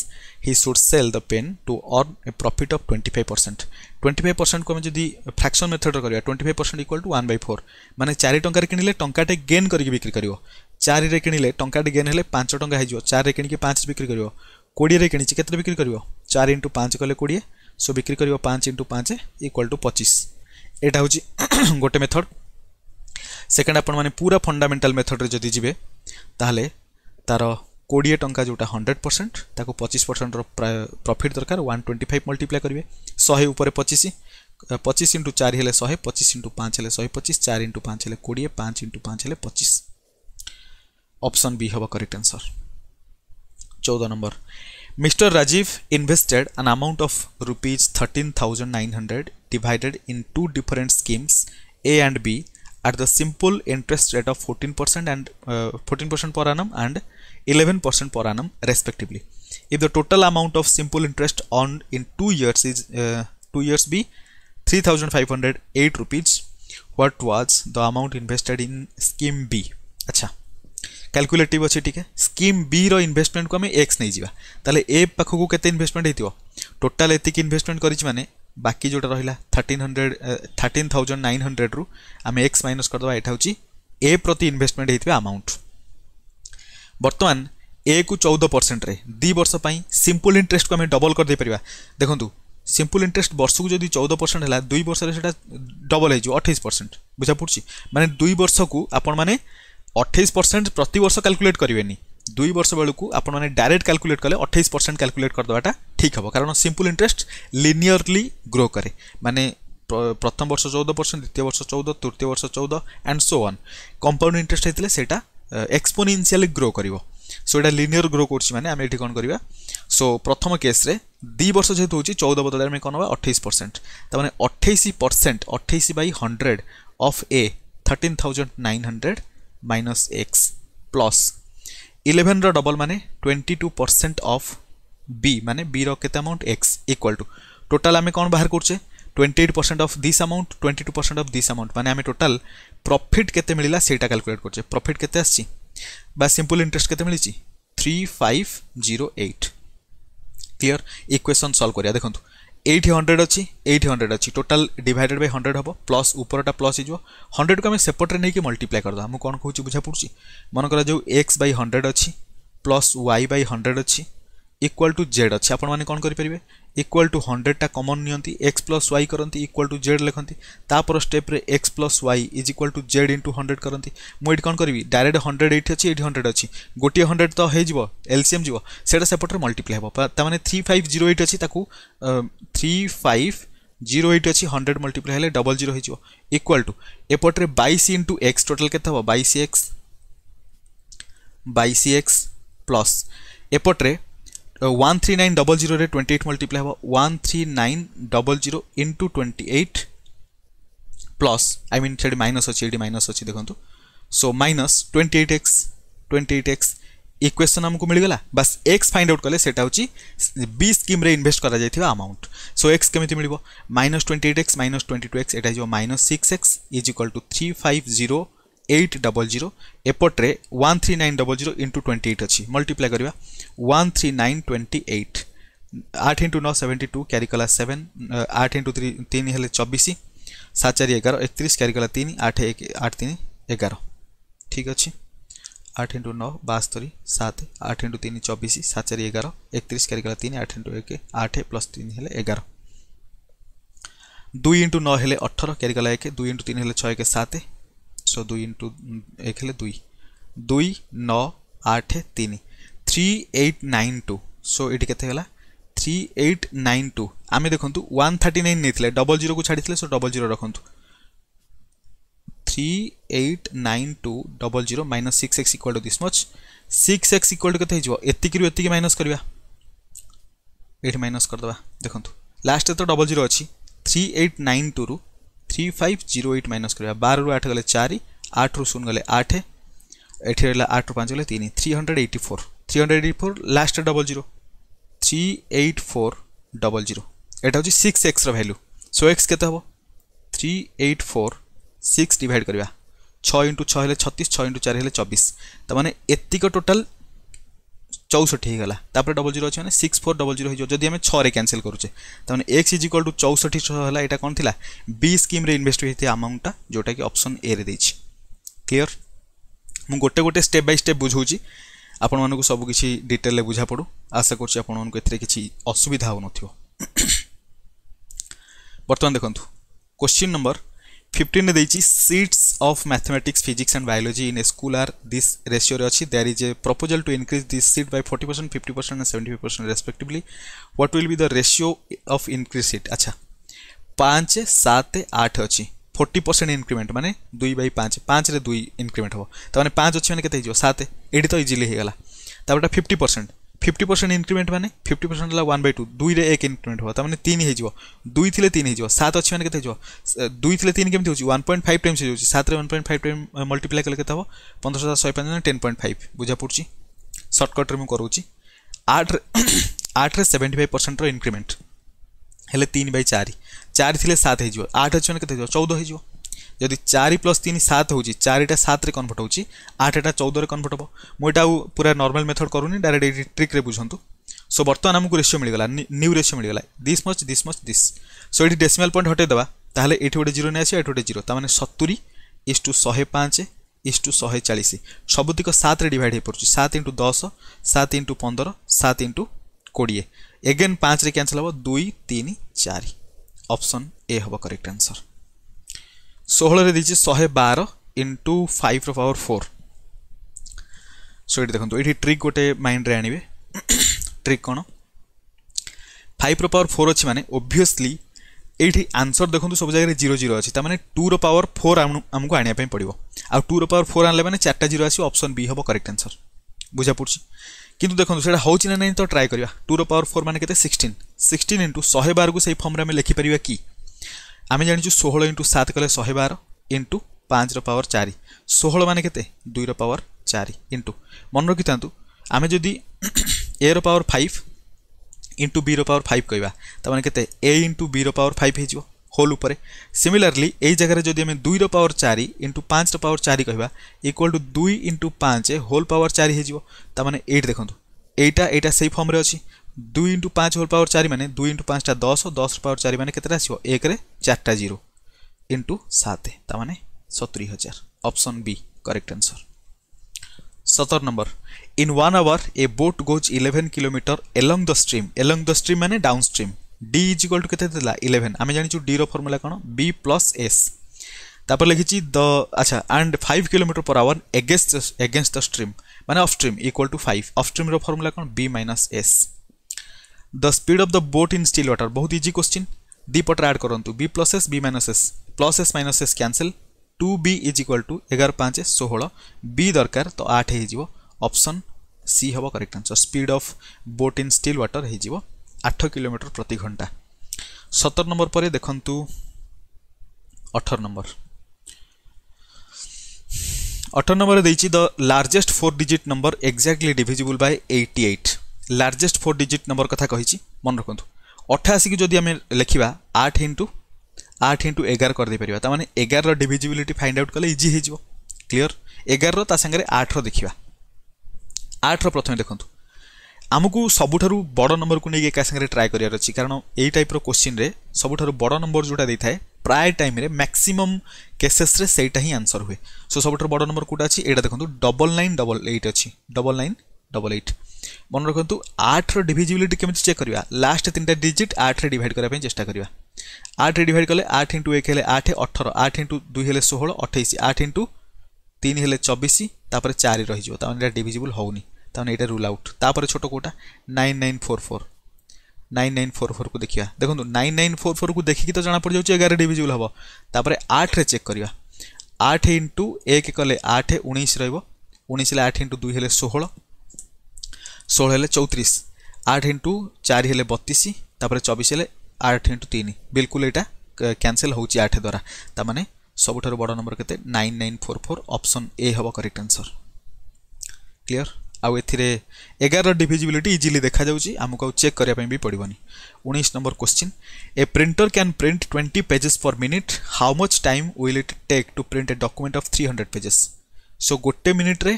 he should sell the pen to earn a profit of twenty five percent twenty five percent को फ्राक्शन मेथड करवा twenty five percent equal to one by four मैंने चार टकर टाटे gain करके बिक्री कर चारे कि टाटे गेन है पांच टाँग हो चार कि पाँच बिक्री कर कोड़े कि बिक्री कर चार इंटु पाँच कले कोड़े सो बिक्री कर पाँच इंटु पाँच इक्वाल टू पचिश यहाँ हूँ गोटे मेथड सेकेंड आपने पूरा फंडामेटाल मेथड्रे जदि जी ताहले तार कोड़े टाँचा जोटा हंड्रेड परसेंट ताको पचिश परसेंट प्राय प्रफिट दरकार वन ट्वेंटी फाइव मल्टीप्लाए करेंगे शहे उपर पचिश पचिश इंटू चार शहे पचिश इंटु पाँच हेले शहे पचिश चार इंटु पाँच हेले कोड़े पाँच इंटु पाँच हेले पचिश ऑप्शन बी हम करेक्ट आंसर चौदह number Mister Rajiv invested an amount of rupees thirteen thousand nine hundred divided in two different schemes A and B at the simple interest rate of 14% and 14% uh, per annum and 11% per annum respectively if the total amount of simple interest on in 2 years is uh, 2 years be 3508 rupees what was the amount invested in scheme b अच्छा क्याकुलेटिव अच्छे ठीक है scheme B रो investment को हमें x नहीं जीवा ताले ए पाखकू केते इन्वेस्टमेंट होइतिबो टोटल एतिक इन्वेस्टमेंट करिछि माने ବାକି ଯେଉଁଟା ରହିଲା thirteen hundred thirteen thousand nine ହଣ୍ଡ୍ରେଡ଼ରୁ ଆମେ ଏକ୍ସ ମାଇନସ୍ କରିଦେବା ଏଇଟା ହେଉଛି ଏ ପ୍ରତି ଇନଭେଷ୍ଟମେଣ୍ଟ ହେଇଥିବା ଆମାଉଣ୍ଟ ବର୍ତ୍ତମାନ ଏକୁ ଚଉଦ ପରସେଣ୍ଟରେ ଦୁଇ ବର୍ଷ ପାଇଁ ସିମ୍ପଲ୍ ଇଣ୍ଟରେଷ୍ଟକୁ ଆମେ ଡବଲ୍ କରିଦେଇପାରିବା ଦେଖନ୍ତୁ ସିମ୍ପଲ୍ ଇଣ୍ଟରେଷ୍ଟ ବର୍ଷକୁ ଯଦି ଚଉଦ ପରସେଣ୍ଟ ହେଲା ଦୁଇ ବର୍ଷରେ ସେଇଟା ଡବଲ୍ ହେଇଯିବ ଅଠେଇଶ ପରସେଣ୍ଟ ବୁଝା ପଡ଼ୁଛି ମାନେ ଦୁଇ ବର୍ଷକୁ ଆପଣମାନେ ଅଠେଇଶ ପରସେଣ୍ଟ ପ୍ରତିବର୍ଷ କାଲକୁଲେଟ୍ କରିବେନି দুই বর্ষ বেড়ে আপনার ডাইরেক্ট ক্যালকুলেট কলে অঠাইশ পরসেন্ট ক্যালকুলেট করেদেবাটা ঠিক হব কারণ সিম্পল ইন্টরেস্ট লিনিয়রলি গ্রো করে মানে প্রথম বর্ষ চৌদ পরসেন্ট দ্বিতীয় বর্ষ চৌদ তৃতীয় বর্ষ চৌদ and so on compound interest হয়েছে সেটা এক্সপোনেনসিয়ালি গ্রো করব সো এটা লিনিয়র গ্রো করছি মানে আমি এটি কোণ করা সো প্রথম কেস্রে দুই বর্ষ যেহেতু হচ্ছে চৌদ বদলে আমি কোণ হওয়া অঠাইশ পরসেন্ট তার মানে অঠাইশ percent অঠাইশ by hundred of a thirteen thousand nine hundred minus X plus ଇଲେଭେନ୍ର double ମାନେ twenty two percent of B ମାନେ ବିର କେତେ amount X equal to total ଆମେ କ'ଣ ବାହାର କରୁଛେ twenty eight percent of this amount twenty two percent of this amount ମାନେ ଆମେ ଟୋଟାଲ୍ ପ୍ରଫିଟ୍ କେତେ ମିଳିଲା ସେଇଟା କ୍ୟାଲକୁଲେଟ୍ କରୁଛେ ପ୍ରଫିଟ୍ କେତେ ଆସିଛି বা সিম্পল ইন্টারেস্ট কেতে মিলিছি three five zero eight clear equation solve করা দেখুন এইটি হন্ড্রেড অছি এইটি হন্ড্রেড অছি টোটাল ডিভাইডেড বাই হন্ড্রেড হব প্লস উপরটা প্লস হয়ে হন্ড্রেড কু আমি সেপটে নিয়ে মল্টিপ্লাই করদা মু কোণ কুচি বুঝা পড়ুছি মনকর যে এক্স বাই হন্ড্রেড অছি প্লস ওয়াই বাই হন্ড্রেড অছি ইকুয়াল টু জেড অছি আপনার কোণ করে ইকুয়াল টু হন্ড্রেডটা কমন নিয়ন্তি এক্স প্লস ওয়াই করতে ইকুয়াল টু জেড লেখতে তাপর স্টেপ্রে X plus Y is equal to Z into hundred করতে মু এটি কম করবি ডাইরেক্ট হন্ড্রেড এইটি অছি এইটি হন্ড্রেড অছি গোটিয়ে হন্ড্রেড তো হয়েযিব এলসিএম যাব সেটা সেপটরে মল্টিপ্লাই হব তার মানে থ্রি ফাইভ জিরো এইট অছি তাকে থ্রি ফাইভ জিরো এইট অছি হন্ড্রেড মল্টিপ্লাই হলে ডবল জিরো হয়েযিব ইকুয়াল টু এপটরে বাইশ ইন্টু এক্স টোটাল কেতে হব বাইশ এক্স বাইশ X plus এপটরে one three nine double zero twenty eight multiply हम one three nine double zero into twenty eight plus I mean से माइनस अच्छे ये माइनस अच्छी देखो so minus twenty eight X twenty eight X equation आमको मिलगला बास x find out कले सेटा बी स्कीम इनभेस्ट कर सो एक्स केमी मिल minus twenty eight X minus twenty two X Etah minus six X is equal to three five zero eight double zero एपटे one three nine double zero into twenty eight अच्छी multiply करवा one three nine twenty eight आठ into नौ seventy two क्यारि कला सेवेन आठ into तीन हेल्ले चबीश सात चार एगार एक क्यारि कला तीन आठ एक आठ तीन एगार ठीक अच्छे आठ इंटु नौ बास्तरी सात आठ इंटु तीन चबीश सात चार एगार एक क्यारि कला तीन आठ इंटू एक आठ प्लस तीन हेल्ले एगार दुई इंटु नौ अठर क्यारि कला एक दुई इंटु तीन छः एक सात সো দুই ইন্টু এখানে দুই দুই ন আঠ তিন three eight nine two so এটি কেতে গেলা থ্রি এইট নাইন টু আমি দেখুন ওয়ান থার্টি নাইন নিয়ে ডবল জিরো ছাড়ি so double zero রাখতু three eight nine two double zero minus six X equal to this much six X equal to কেতে হয়ে এতিকি এতিকি minus করা ଏଇଠି ମାଇନସ୍ କରିଦେବା ଦେଖନ୍ତୁ ଲାଷ୍ଟରେ ତ ଡବଲ୍ ଜିରୋ ଅଛି three eight nine ଟୁରୁ three five zero eight minus କରିବା ବାରରୁ ଆଠ ଗଲେ ଚାରି ଆଠରୁ ଶୂନ ଗଲେ ଆଠ ଏଠି ରହିଲା ଆଠରୁ ପାଞ୍ଚ ଗଲେ ତିନି three hundred eighty four three hundred eighty four last double zero three eight four double zero এটা হচ্ছে সিক্স এক্সর ভ্যালু সো এক্স কেতে হব three eight four six divide করা ছ ইন্টু ছ হলে ছতিশ ছ ইন্টু চারি হলে চবিশ তার মানে এতিক টোটাল চৌষঠি হয়ে তাপরে ডবল জিরো অছি মানে সিক্স ফোর ডবল জিরো হয়ে যদি আমি ছরে ক্যানসেল করুছে তাহলে এক্স ইজ ইকাল টু চৌষঠি ছহ হল এটা কোণ লা বি স্কিম্রে ইনভেস্ট হয়েছে আমাউন্টটা যেটা কি অপসন এ রে দিয়েছি ক্লিয়র মু গোটে গোটে স্টেপ বাই স্টেপ বুঝাউছি ଆପଣମାନଙ୍କୁ ସବୁକିଛି ଡିଟେଲରେ ବୁଝାପଡ଼ୁ ଆଶା କରୁଛି ଆପଣମାନଙ୍କୁ ଏଥିରେ କିଛି ଅସୁବିଧା ହେଉନଥିବ ବର୍ତ୍ତମାନ ଦେଖନ୍ତୁ କୋଶ୍ଚିନ୍ ନମ୍ବର फिफ्टन देखिए seats of mathematics physics and biology in school are this रेसीोर अच्छी there is a proposal to increase this seat by forty percent fifty percent and seventy five percent respectively what will be the ratio of increase seat अच्छा पाँच सात आठ अच्छी forty percent increment मैंने दुई बै पाँच पाँच रुई इनक्रिमेंट हे तो मैंने पाँच अच्छी मैंने के सात ये तो इजिली होगा fifty percent fifty percent increment मैंने fifty percent one by two दुई एक इनक्रीमेंट हाँ मैंने तीन हो दुई थे तीन हो सत अच्छी मैंने के दुई थे तीन कमी होती वन पॉइंट फाइव टाइम्स हो सतें one point five time multiply कले कहते हम पंद्रह सौ शहे पाँच टेन पॉइंट फाइव बुझा पड़ी सर्टकट रे मुझे आठ आठ रे सेवेन्टी फाइव परसेंट रनक्रीमेंट हेले तीन बै चार चार थे सात हो आठ अच्छे मैंने के चौदह हो ଯଦି ଚାରି ପ୍ଲସ୍ ତିନି ସାତ ହେଉଛି ଚାରିଟା ସାତରେ କନଭର୍ଟ ହେଉଛି ଆଠଟା ଚଉଦରେ କନଭର୍ଟ ହେବ ମୁଁ ଏଇଟା ଆଉ ପୁରା ନର୍ମାଲ୍ ମେଥଡ଼ କରୁନି ଡାଇରେକ୍ଟ ଏଇଠି ଟ୍ରିକ୍ରେ ବୁଝନ୍ତୁ ସୋ ବର୍ତ୍ତମାନ ଆମକୁ ରେସିଓ ମିଳିଗଲା ନ୍ୟୁ ରେସିଓ ମିଳିଗଲା this much this much this so ଏଠି ଡେସିମାଲ୍ ପଏଣ୍ଟ ହଟେଇଦେବା ତାହେଲେ ଏଠି ଗୋଟେ ଜିରୋ ନେଇ ଆସିବା ଏଠି ଗୋଟେ ଜିରୋ ତାମାନେ ସତୁରି ଇସ୍ ଟୁ ଶହେ ପାଞ୍ଚ ଇସ୍ ଟୁ ଶହେ ଚାଳିଶ ସବୁତିକ ସାତରେ ଡିଭାଇଡ଼ ହୋଇପାରୁଛି ସାତ ଇଣ୍ଟୁ ଦଶ ସାତ ଇଣ୍ଟୁ ପନ୍ଦର ସାତ ଇଣ୍ଟୁ କୋଡ଼ିଏ ଏଗେନ୍ ପାଞ୍ଚରେ କ୍ୟାନ୍ସଲ୍ ହେବ ଦୁଇ ତିନି ଚାରି ଅପସନ୍ ଏ ହେବ କରେକ୍ଟ ଆନ୍ସର୍ ଷୋହଳରେ ଦେଇଛି ଶହେ ବାର ଇଣ୍ଟୁ ଫାଇଭ୍ର ପାୱାର ଫୋର୍ ସୋ ଏଠି ଦେଖନ୍ତୁ ଏଠି ଟ୍ରିକ୍ ଗୋଟେ ମାଇଣ୍ଡରେ ଆଣିବେ ଟ୍ରିକ୍ କ'ଣ ଫାଇଭ୍ର ପାୱାର ଫୋର୍ ଅଛି ମାନେ ଓଭିୟସ୍ଲି ଏଇଠି ଆନ୍ସର୍ ଦେଖନ୍ତୁ ସବୁ ଜାଗାରେ ଜିରୋ ଜିରୋ ଅଛି ତା'ମାନେ ଟୁର ପାୱାର ଫୋର୍ ଆମକୁ ଆଣିବା ପାଇଁ ପଡ଼ିବ ଆଉ ଟୁର ପାୱାର ଫୋର୍ ଆଣିଲେ ମାନେ ଚାରିଟା ଜିରୋ ଆସିବ ଅପସନ୍ ବି ହେବ କରେକ୍ଟ ଆନ୍ସର୍ ବୁଝା ପଡ଼ୁଛି କିନ୍ତୁ ଦେଖନ୍ତୁ ସେଇଟା ହେଉଛି ନା ନାହିଁ ତ ଟ୍ରାଏ କରିବା ଟୁର ପାୱାର ଫୋର୍ ମାନେ କେତେ ସିକ୍ସଟିନ୍ ସିକ୍ସଟିନ୍ ଇଣ୍ଟୁ ଶହେ ବାରକୁ ସେଇ ଫର୍ମରେ ଆମେ ଲେଖିପାରିବା କି আমি জাঁচু ষোহল ইন্টু সাত কলে শহে বার ইন্টু পাঁচর পাওয়ার চারি ষোহল মানে কেতে দুইর পাওয়ার চারি ইন্টু মনে রকি থাকে আমি যদি এ র পাওয়ার ফাইভ ইন্টু বি র পাওয়ার ফাইভ কহা তার মানে কেতে এ ইন্টু বি র পাওয়ার ফাইভ হয়ে হোল উপরে সিমিলারলি এই জায়গায় যদি আমি দুইর পাওয়ার চারি ইন্টু পাঁচর পাওয়ার চারি কহা ইকুয়াল টু দুই ইন্টু পাঁচ হোল পাওয়ার চারি হয়ে তার মানে এইট দেখুন এইটা এইটা সেই ফর্মে অছি দুই ইন্টু পাঁচ হোল পাওয়ার চারি মানে দুই ইন্টু পাঁচটা দশ ও দশ পাওয়ার চারি মানে কেতে আসব একরে চারটা জিরো ইন্টু সাত তা মানে সতুরি হাজার অপশন বি করেক্ট আনসর সতর number in one hour a boat goes eleven kilometre along the stream along the stream মানে down stream D is equal to কেতে দেলা ইলেভেন আমি জানিছু ডি র ফর্মুলা কোণ বি প্লস এস তারপরে লিখিছি দ আচ্ছা and five kilometre per hour against against the stream মানে of stream equal to five of স্ট্রিম্র formula কোণ B minus S the speed of the boat in still water बहुत easy question दीपटर add करूँ B plus S B minus S plus S minus S cancel two B is equal to एगार पाँच षोह B दरकार तो आठ हो option C हम correct answer speed of boat in still water हो आठ किलोमीटर प्रति घंटा सतर नंबर पर देखु अठर number अठर number the the largest four digit number exactly divisible by 88 eight largest four digit number କଥା କହିଛି ମନେ ରଖନ୍ତୁ ଅଠାଅଶୀକୁ ଯଦି ଆମେ ଲେଖିବା ଆଠ ଇଣ୍ଟୁ ଆଠ ଇଣ୍ଟୁ ଏଗାର କରିଦେଇପାରିବା ତା'ମାନେ ଏଗାରର ଡିଭିଜିବିଲିଟି ଫାଇଣ୍ଡ ଆଉଟ୍ କଲେ ଇଜି ହେଇଯିବ କ୍ଲିଅର୍ ଏଗାରର ତା ସାଙ୍ଗରେ ଆଠର ଦେଖିବା ଆଠର ପ୍ରଥମେ ଦେଖନ୍ତୁ ଆମକୁ ସବୁଠାରୁ ବଡ଼ ନମ୍ବରକୁ ନେଇକି ଏକା ସାଙ୍ଗରେ ଟ୍ରାଏ କରିବାର ଅଛି କାରଣ ଏଇ ଟାଇପ୍ର କୋଶ୍ଚିନ୍ରେ ସବୁଠାରୁ ବଡ଼ ନମ୍ବର ଯେଉଁଟା ଦେଇଥାଏ ପ୍ରାୟ ଟାଇମ୍ରେ ମ୍ୟାକ୍ସିମମ୍ କେସେସ୍ରେ ସେଇଟା ହିଁ ଆନ୍ସର୍ ହୁଏ ସୋ ସବୁଠାରୁ ବଡ଼ ନମ୍ବର କେଉଁଟା ଅଛି ଏଇଟା ଦେଖନ୍ତୁ ଡବଲ୍ ନାଇନ୍ ଡବଲ୍ ଏଇଟ୍ ଅଛି ଡବଲ୍ ନାଇନ୍ ଡବଲ୍ ଏଇଟ୍ ମନେ ରଖନ୍ତୁ ଆଠର ଡିଭିଜିବିଲିଟି କେମିତି ଚେକ୍ କରିବା ଲାଷ୍ଟ ତିନିଟା ଡିଜିଟ୍ ଆଠରେ ଡିଭାଇଡ଼ କରିବା ପାଇଁ ଚେଷ୍ଟା କରିବା ଆଠରେ ଡିଭାଇଡ଼ କଲେ ଆଠ ଇଣ୍ଟୁ ଏକ ହେଲେ ଆଠ ଅଠର ଆଠ ଇଣ୍ଟୁ ଦୁଇ ହେଲେ ଷୋହଳ ଅଠେଇଶ ଆଠ ଇଣ୍ଟୁ ତିନି ହେଲେ ଚବିଶ ତାପରେ ଚାରି ରହିଯିବ ତାମାନେ ଏଇଟା ଡିଭିଜିବୁଲ୍ ହେଉନି ତାମାନେ ଏଇଟା ରୁଲ୍ ଆଉଟ୍ ତାପରେ ଛୋଟ କେଉଁଟା nine nine four four nine nine four four কু দেখা দেখুন নাইন নাইন ফোর ফোর কু দেখি তো জনা পড়ি যাচ্ছে এগার ডিভিজিবল হব তাপরে আটরে চেক করা আট ইন্টু এক কলে আট উনিশ রহব উনিশ হলে আট ইন্টু দুই হলে ষোহল ষোল হলে চৌত্রিশ আট ইন্টু চারি হলে বতিশ তাপরে চবিশ হলে আট ইন্টু তিন বিলকুল এটা ক্যানসেল হচ্ছে আট দ্বারা তার মানে ସବୁଠାରୁ ବଡ଼ ନମ୍ବର କେତେ nine nine four four option A ହେବ କରେକ୍ଟ ଆନ୍ସର୍ କ୍ଲିଅର୍ ଆଉ ଏଥିରେ ଏଗାରର ଡିଭିଜିବିଲିଟି ଇଜିଲି ଦେଖାଯାଉଛି ଆମକୁ ଆଉ ଚେକ୍ କରିବା ପାଇଁ ବି ପଡ଼ିବନି ଉଣେଇଶ number question a printer can print twenty pages per minute how much time will it take to print a document of three hundred pages so ଗୋଟେ ମିନିଟ୍ରେ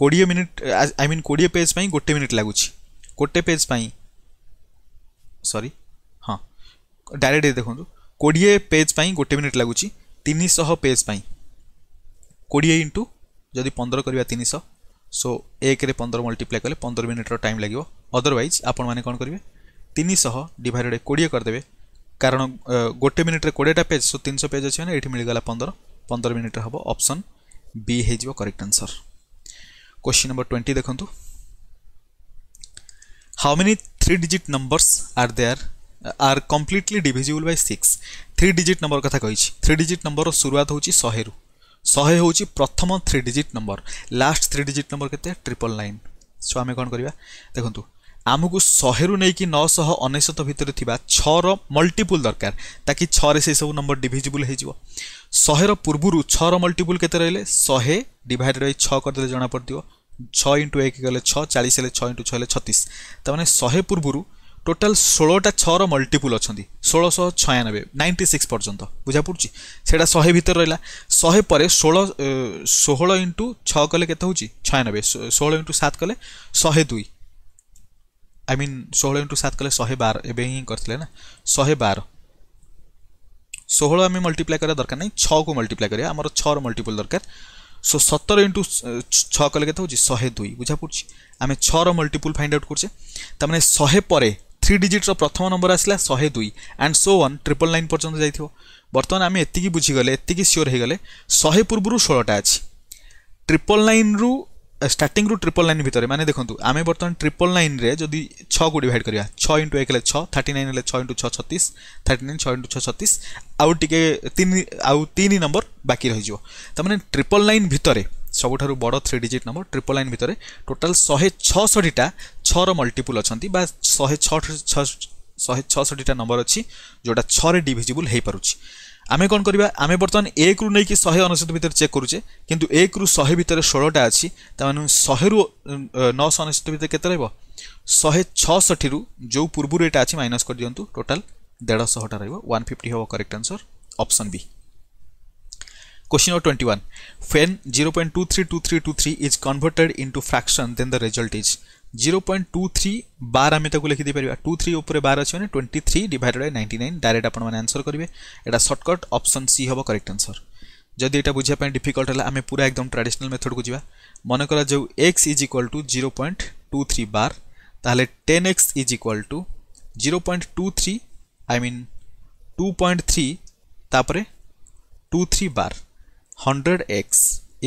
କୋଡ଼ିଏ ମିନିଟ୍ ଆଇ ମିନ୍ କୋଡ଼ିଏ ପେଜ୍ ପାଇଁ ଗୋଟେ ମିନିଟ୍ ଲାଗୁଛି ଗୋଟେ ପେଜ୍ ପାଇଁ ସରି ହଁ ଡାଇରେକ୍ଟ ଦେଖନ୍ତୁ କୋଡ଼ିଏ ପେଜ୍ ପାଇଁ ଗୋଟେ ମିନିଟ୍ ଲାଗୁଛି ତିନିଶହ ପେଜ୍ ପାଇଁ କୋଡ଼ିଏ ଇଣ୍ଟୁ ଯଦି ପନ୍ଦର କରିବା ତିନିଶହ ସୋ ଏକରେ ପନ୍ଦର ମଲ୍ଟିପ୍ଲାଏ କଲେ ପନ୍ଦର ମିନିଟ୍ର ଟାଇମ୍ ଲାଗିବ ଅଦରୱାଇଜ୍ ଆପଣମାନେ କ'ଣ କରିବେ ତିନିଶହ ଡିଭାଇଡ଼େଡ଼ କୋଡ଼ିଏ କରିଦେବେ କାରଣ ଗୋଟେ ମିନିଟ୍ରେ କୋଡ଼ିଏଟା ପେଜ୍ ସୋ ତିନିଶହ ପେଜ୍ ଅଛି ମାନେ ଏଇଠି ମିଳିଗଲା ପନ୍ଦର ପନ୍ଦର ମିନିଟ୍ରେ ହେବ ଅପସନ୍ ବି ହେଇଯିବ correct answer question number twenty देखु how many three digit numbers are there are completely divisible by six three digit number कथा कही थ्री डिजिट नंबर शुरुआत होहे शहे रु शहे हूँ प्रथम three digit number last three digit number के ट्रिपल नाइन सो आम कौन करवा देखूँ ଆମକୁ ଶହେରୁ ନେଇକି ନଅଶହ ଅନେଶତ ଭିତରେ ଥିବା ଛଅର ମଲ୍ଟିପୁଲ୍ ଦରକାର ତାକି ଛଅରେ ସେସବୁ ନମ୍ବର ଡିଭିଜିବୁଲ୍ ହେଇଯିବ ଶହେର ପୂର୍ବରୁ ଛଅର ମଲ୍ଟିପୁଲ୍ କେତେ ରହିଲେ ଶହେ ଡିଭାଇଡ଼େଡ଼ ବାଇ ଛଅ କରିଦେଲେ ଜଣାପଡ଼ିଥିବ ଛଅ ଇଣ୍ଟୁ ଏକ ଗଲେ ଛଅ ଚାଳିଶ ହେଲେ ଛଅ ଇଣ୍ଟୁ ଛଅ ହେଲେ ଛତିଶ ତା'ମାନେ ଶହେ ପୂର୍ବରୁ ଟୋଟାଲ୍ ଷୋହଳଟା ଛଅର ମଲ୍ଟିପୁଲ୍ ଅଛନ୍ତି ଷୋହଳଶହ ଛୟାନବେ ନାଇଣ୍ଟି ସିକ୍ସ ପର୍ଯ୍ୟନ୍ତ ବୁଝା ପଡ଼ୁଛି ସେଇଟା ଶହେ ଭିତରେ ରହିଲା ଶହେ ପରେ ଷୋହଳ ଷୋହଳ ଇଣ୍ଟୁ ଛଅ କଲେ କେତେ ହେଉଛି ଛୟାନବେ ଷୋହଳ ଇଣ୍ଟୁ ସାତ କଲେ ଶହେ ଦୁଇ আই মিন ষোহল ইন্টু সাত কলে শহে বার এবে ହିଁ କରିଥିଲେ ନା ଶହେ ବାର ଷୋହଳ ଆମେ ମଲ୍ଟିପ୍ଲାଏ କରିବା ଦରକାର ନାହିଁ ଛଅକୁ ମଲ୍ଟିପ୍ଲାଏ କରିବା ଆମର ଛଅର ମଲ୍ଟିପୁଲ୍ ଦରକାର সো সতের ইন্টু ছ কলে কেতে হচ্ছে শহে দুই বুঝা পড়ছি আমি ছর মল্টিপুল ফাইন্ড আউট করছে তার মানে শহে পরে থ্রি ডিজিট্র প্রথম নম্বর আসলা শহে দুই and so one triple nine পর্যন্ত যাই বর্তমান আমি এতিকি বুঝিগলে এতিকি সিওর হয়ে গেলে শহে পূর্বর ষোলটা আছে ট্রিপল নাইন রু স্টার্টিং রু ট্রিপল নাইন ভিতরে মানে দেখুন আমি বর্তমান ট্রিপল নাইন্রে যদি ছকু ডিভাইড করা ছ ইন্টু এক হলে ছ থার্টি নাইন হলে ছ ইন্টু ছ ছতিশ থার্টি নাইন ছ ইন্টু ছ ছতিশ আউ টিকে তিন আউ তিন নম্বর বাকি রয়েছে তার মানে ট্রিপল নাইন ভিতরে ସବୁଠାରୁ ବଡ଼ three digit number triple nine ଭିତରେ ଟୋଟାଲ୍ ଶହେ ଛଅଷଠିଟା ଛଅର ମଲ୍ଟିପୁଲ୍ ଅଛନ୍ତି ବା ଶହେ ଛଅ ଶହେ ଛଅଷଠିଟା ନମ୍ବର ଅଛି ଯେଉଁଟା ଛଅରେ ଡିଭିଜିବୁଲ୍ ହୋଇପାରୁଛି আমি কোণ করা আমি বর্তমান এক রু নেই শহে অনশত ভিতরে চেক করুছে কিন্তু এক রু শহে ভিতরে ষোলটা আছে তার মানে শহে রু নশ অনশত ভিতরে কেতে রহব শহে ছষঠি রু যে পূর্বর এটা আছে মাইনস করে দিও টোটাল দেড়শহটা রহব ওয়ান ফিফটি হব correct answer option B Question number 21. When 0.232323 is converted into fraction, then the result is zero point two three বার আমি তাকে লিখি দিয়ে টু থ্রি উপরে বার অনেক twenty three divided by ninety nine direct আপনার আনসর করবে এটা সর্টকট অপসন সি হব করেক্ট আনসর যদি এটা বুঝা ডিফিকল্ট হলে আমি পুরা একদম ট্রাডিশনাল মেথড কু যা মনে করা যে X is equal to zero point two three bar তাহলে ten X is equal to zero point two three I mean two point three তাপরে two three bar hundred X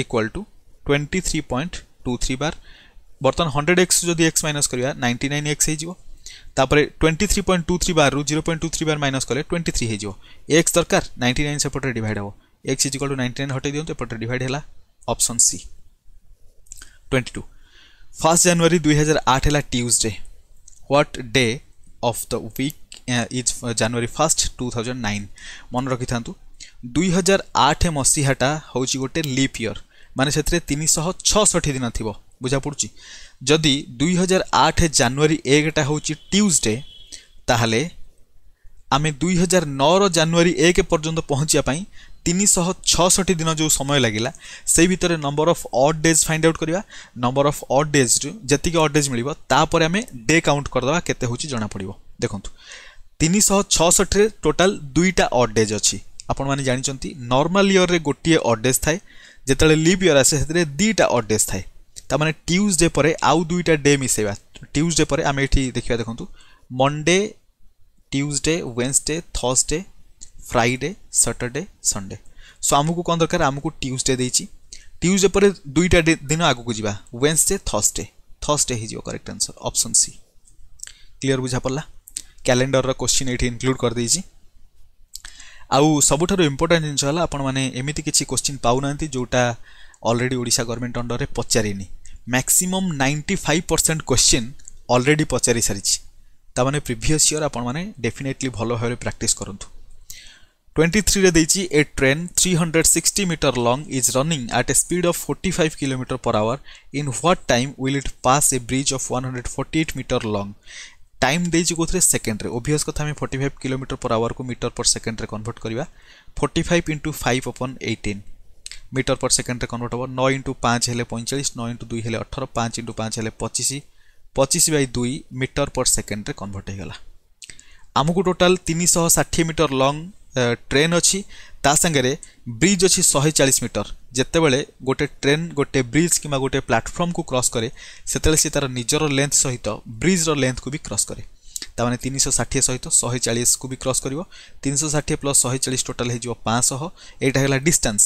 equal to twenty three point two three bar बर्तमान hundred x जदि x minus करवा ninety nine x hopper twenty three point two three bar zero point two three bar minus कले twenty three हो x दरकार ninety nine सेपटे divide हम x equal to ninety nine हटे दिखाँ एपटे डिवाइड है option C twenty two first January दुई हजार आठ है Tuesday what day of the week is January first two thousand nine मन रखि था दुई हजार आठ मसीहाटा हूँ गोटे लिप इयर मान तीन शह छठी दिन थी বুঝাপড়ুছি যদি দুই হাজার আঠ জানুয়ারি একটা হচ্ছে টিউজডে তাহলে আমি দুই হাজার নর জানুয়ারি এক পর্যন্ত পৌঁছাপ তিনশহ ছষঠি দিন যে সময় লাগিলা সেই ভিতরে number of odd days find out করা নম্বর অফ অড ডেজ যেত অড ডেজ মিলব তাপরে আমি ডে কাউন্ট করদেবা কেতে হচ্ছে জনাপড়ব দেখুন তিনশহ ছষঠিরে টোটাল দুইটা অড ডেজ অছি আপন মানে জাঁচান নর্মাল ইয়রের গোটিয়ে অড ডেজ থাকে যেতবে লিভ ইয়র আসে সেতু দুইটা অড ডেজ থাকে ତାମାନେ ଟ୍ୟୁଜଡ଼େ ପରେ ଆଉ ଦୁଇଟା ଡେ ମିଶାଇବା ଟ୍ୟୁଜଡ଼େ ପରେ ଆମେ ଏଠି ଦେଖିବା ଦେଖନ୍ତୁ Monday Tuesday Wednesday Thursday Friday Saturday Sunday so ଆମକୁ କ'ଣ ଦରକାର ଆମକୁ ଟ୍ୟୁଜଡ଼େ ଦେଇଛି ଟ୍ୟୁଜଡ଼େ ପରେ ଦୁଇଟା ଦିନ ଆଗକୁ ଯିବା ୱେନ୍ସଡ଼େ ଥର୍ସଡ଼େ ଥର୍ସଡ଼େ ହେଇଯିବ correct answer option C clear ବୁଝାପଡ଼ିଲା କ୍ୟାଲେଣ୍ଡରର କୋଶ୍ଚିନ୍ ଏଇଠି ଇନକ୍ଲୁଡ଼ କରିଦେଇଛି ଆଉ ସବୁଠାରୁ ଇମ୍ପୋର୍ଟାଣ୍ଟ ଜିନିଷ ହେଲା ଆପଣମାନେ ଏମିତି କିଛି କୋଶ୍ଚିନ୍ ପାଉନାହାନ୍ତି ଯେଉଁଟା ଅଲରେଡ଼ି ଓଡ଼ିଶା ଗଭର୍ଣ୍ଣମେଣ୍ଟ ଅଣ୍ଡରରେ ପଚାରିନି maximum ninety five percent question already ପଚାରି ସାରିଛି ତାମାନେ ପ୍ରିଭିୟସ୍ ଇୟର୍ ଆପଣମାନେ ଡେଫିନେଟଲି ଭଲ ଭାବରେ ପ୍ରାକ୍ଟିସ୍ କରନ୍ତୁ ଟ୍ୱେଣ୍ଟି ଥ୍ରୀରେ ଦେଇଛି a train three hundred sixty metre long is running at a speed of forty five kilometre per hour in what time will it pass a bridge of one hundred forty eight metre long time ଦେଇଛି କେଉଁଥିରେ ସେକେଣ୍ଡରେ obvious କଥା ଆମେ forty five kilometre per ଆୱାରକୁ metre per ସେକେଣ୍ଡରେ convert କରିବା forty five into five upon eighteen metre per সেকেন্ডে convert হব নয় ইন্টু পাঁচ হলে পঁয়চাশ নয় ইন্টু দুই হলে অঠর পাঁচ ইন্টু পাঁচ হলে পঁচিশ পঁচিশ বাই দুই মিটর পর সেকেন্ডে কনভর্ট হয়েগলা ଆମକୁ ଟୋଟାଲ୍ ତିନିଶହ ଷାଠିଏ ମିଟର ଲଙ୍ଗ୍ ଟ୍ରେନ୍ ଅଛି ତା ସାଙ୍ଗରେ ବ୍ରିଜ୍ ଅଛି ଶହେ ଚାଳିଶ ମିଟର ଯେତେବେଳେ ଗୋଟେ ଟ୍ରେନ୍ ଗୋଟେ ବ୍ରିଜ୍ କିମ୍ବା ଗୋଟେ ପ୍ଲାଟଫର୍ମକୁ କ୍ରସ୍ କରେ ସେତେବେଳେ ସେ ତା'ର ନିଜର ଲେନ୍ଥ ସହିତ ବ୍ରିଜ୍ର ଲେନ୍ଥକୁ ବି କ୍ରସ୍ କରେ ତାମାନେ ତିନିଶହ ଷାଠିଏ ସହିତ ଶହେ ଚାଳିଶକୁ ବି କ୍ରସ୍ କରିବ ତିନିଶହ ଷାଠିଏ ପ୍ଲସ୍ ଶହେ ଚାଳିଶ ଟୋଟାଲ୍ ହେଇଯିବ ପାଞ୍ଚଶହ ଏଇଟା ହେଲା ଡିଷ୍ଟାନ୍ସ